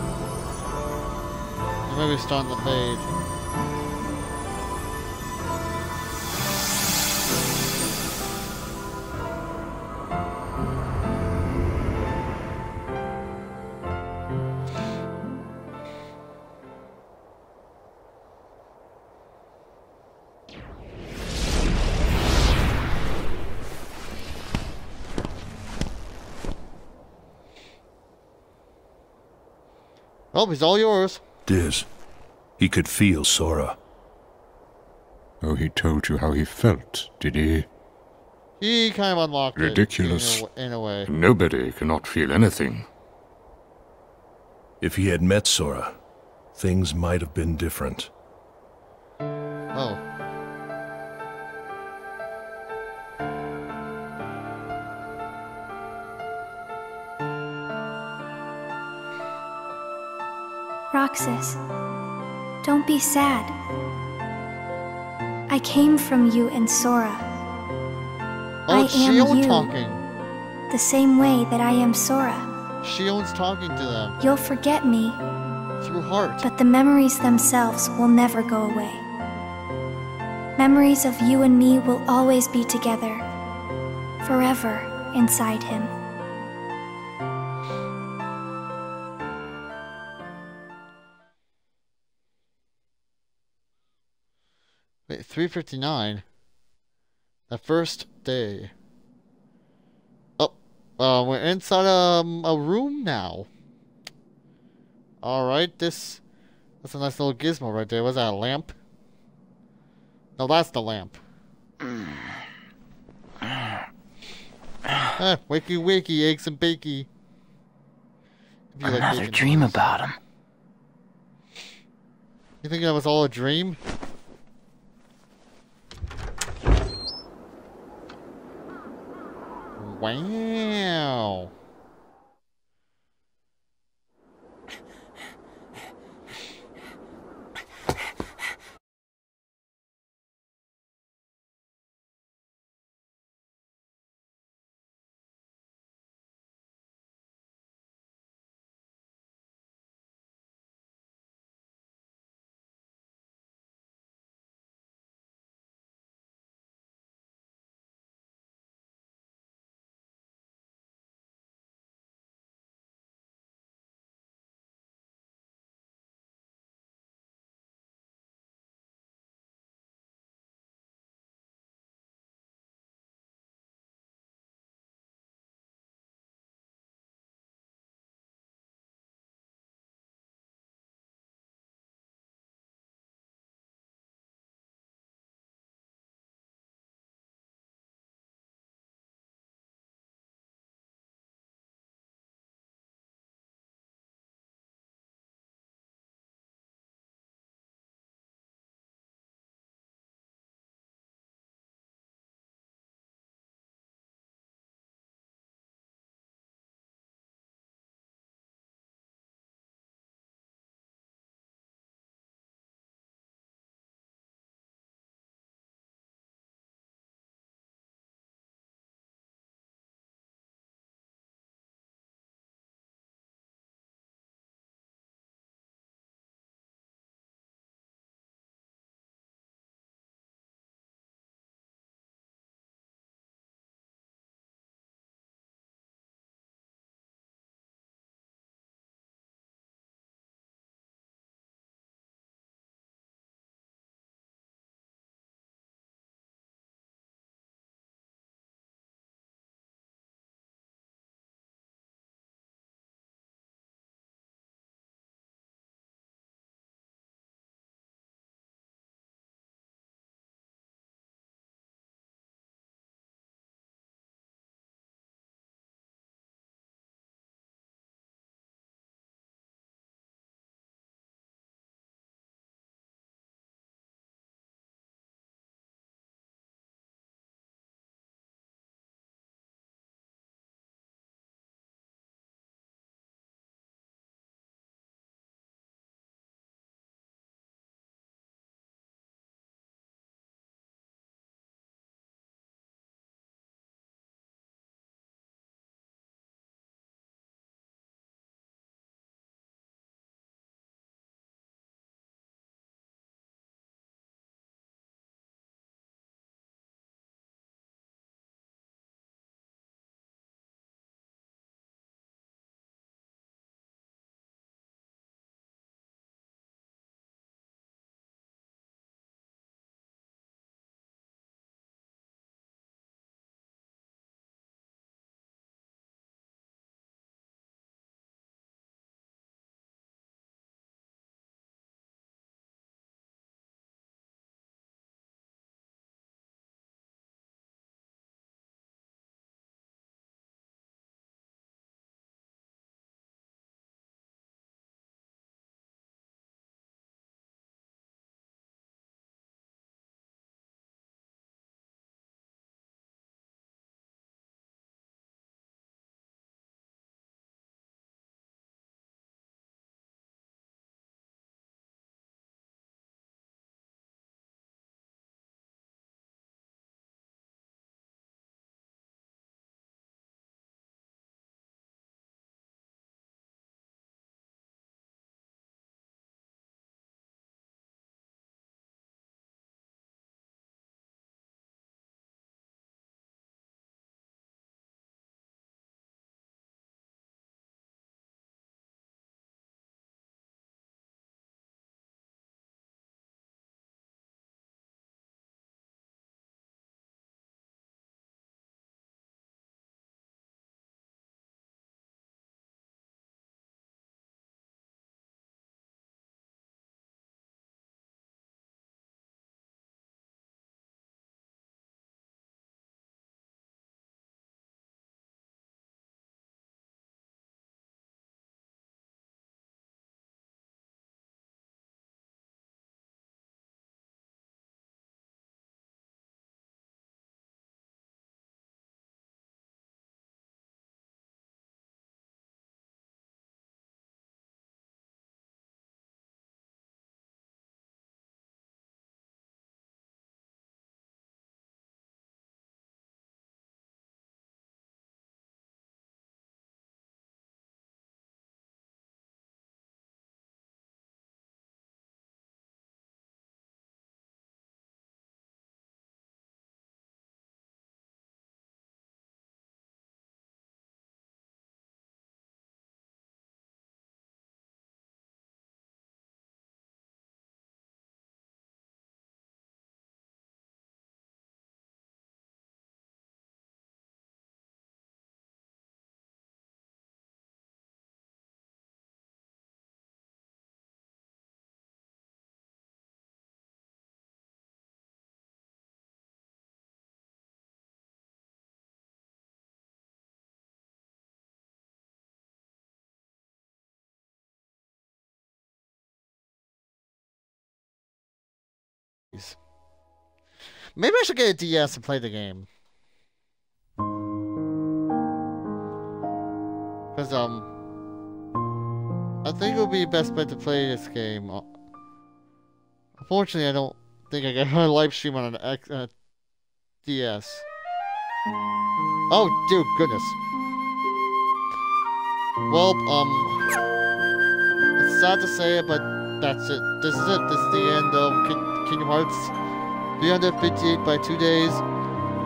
Maybe starting the fade. Oh, he's all yours. Diz, he could feel Sora. Oh, he told you how he felt, did he? He kind of unlocked Ridiculous. it in in a way. Nobody cannot feel anything. If he had met Sora, things might have been different. Oh. Roxas, don't be sad. I came from you and Sora. Oh, I am Xion you. talking. The same way that I am Sora. Xion's talking to them You'll forget me, through heart. but the memories themselves will never go away. Memories of you and me will always be together, forever inside him. Wait, 359? The first day. Oh, uh, we're inside um, a room now. Alright, this... That's a nice little gizmo right there. Was that a lamp? No, that's the lamp. ah, wakey wakey, eggs and bakey. Like Another bacon. dream about him. You think that was all a dream? Wow. Maybe I should get a DS and play the game. Because, um, I think it would be best bet to play this game. Uh, unfortunately, I don't think I can *laughs* live stream on an X, uh, DS. Oh, dear goodness. Well, um, it's sad to say it, but that's it. This is it. This is the end of Kingdom Hearts 358 by two days.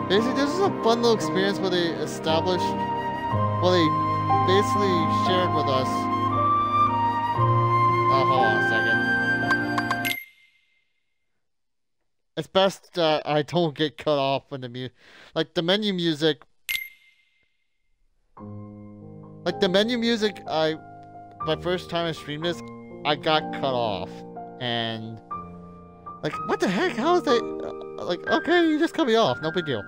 Basically, this is a fun little experience where they established, well, they basically shared with us. Oh, hold on a second. It's best that I don't get cut off when the mu- like the menu music. Like the menu music, I my first time I streamed this, I got cut off, and like what the heck? How is that? Like okay, you just cut me off, no big deal.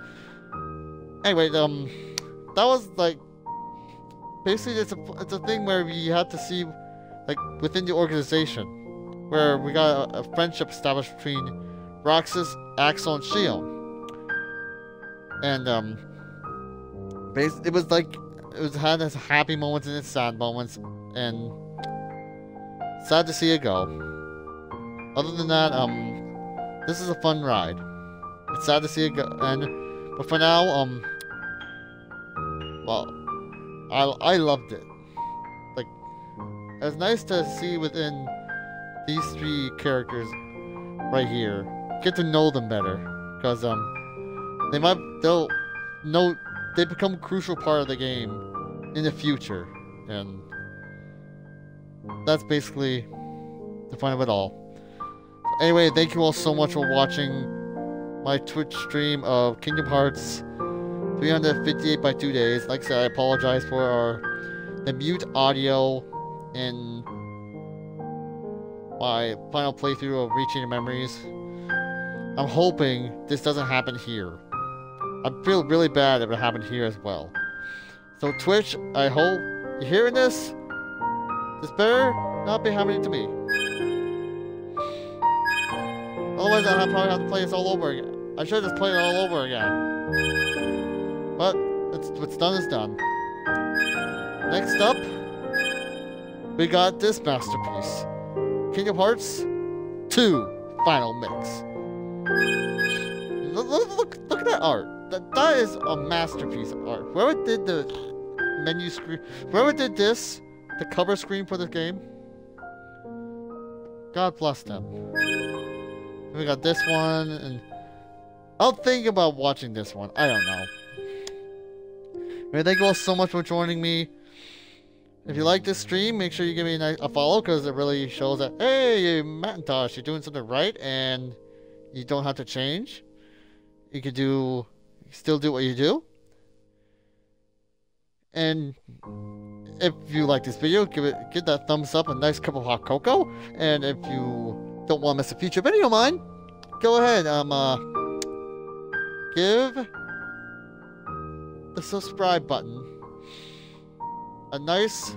Anyway, um, that was like basically it's a it's a thing where we had to see like within the organization where we got a, a friendship established between Roxas, Axel, and Xion. And um, bas- it was like it was had its happy moments and its sad moments, and sad to see it go. Other than that, um, this is a fun ride. It's sad to see it go, and but for now, um, well, I I loved it. Like, it was nice to see within these three characters right here, get to know them better, because um, they might they'll know they become a crucial part of the game in the future, and that's basically the fun of it all. Anyway, thank you all so much for watching my Twitch stream of Kingdom Hearts 358 by two days. Like I said, I apologize for our the mute audio in my final playthrough of Reaching Memories. I'm hoping this doesn't happen here. I feel really bad if it happened here as well. So Twitch, I hope you're hearing this. This better not be happening to me. Otherwise, I'll have- probably have to play this all over again. I should just play it all over again. But it's, what's done is done. Next up, we got this masterpiece. Kingdom Hearts 2 Final Mix. Look, look, look, at that art. That, that is a masterpiece of art. Whoever did the menu screen, whoever did this, the cover screen for this game, God bless them. We got this one, and I'll think about watching this one. I don't know. Anyway, thank you all so much for joining me. If you like this stream, make sure you give me a, a follow because it really shows that, hey, Macintosh, you're doing something right and you don't have to change. You can do, still do what you do. And if you like this video, give it, give that thumbs up, a nice cup of hot cocoa. And if you don't want to miss a future video of mine, go ahead, um, uh, give the subscribe button a nice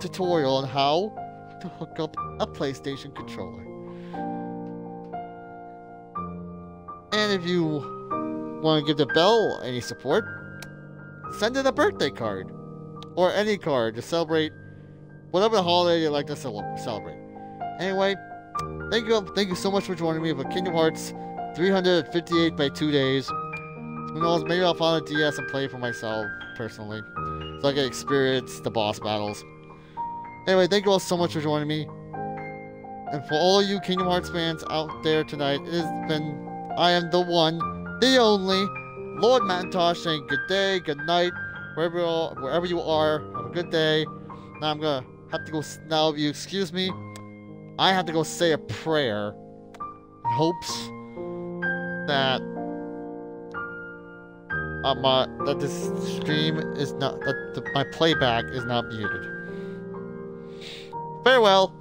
tutorial on how to hook up a PlayStation controller. And if you want to give the bell any support, send it a birthday card or any card to celebrate whatever holiday you like to celebrate. Anyway, thank you, thank you so much for joining me for Kingdom Hearts 358 by two days. Who knows? Maybe I'll find a DS and play for myself personally, so I can experience the boss battles. Anyway, thank you all so much for joining me. And for all you Kingdom Hearts fans out there tonight, it has been I am the one, the only, Lord Macintosh saying good day, good night, wherever you are, wherever you are. Have a good day. Now I'm gonna have to go. Now, if you excuse me, I have to go say a prayer in hopes that uh, my that this stream is not that the, my playback is not muted. Farewell.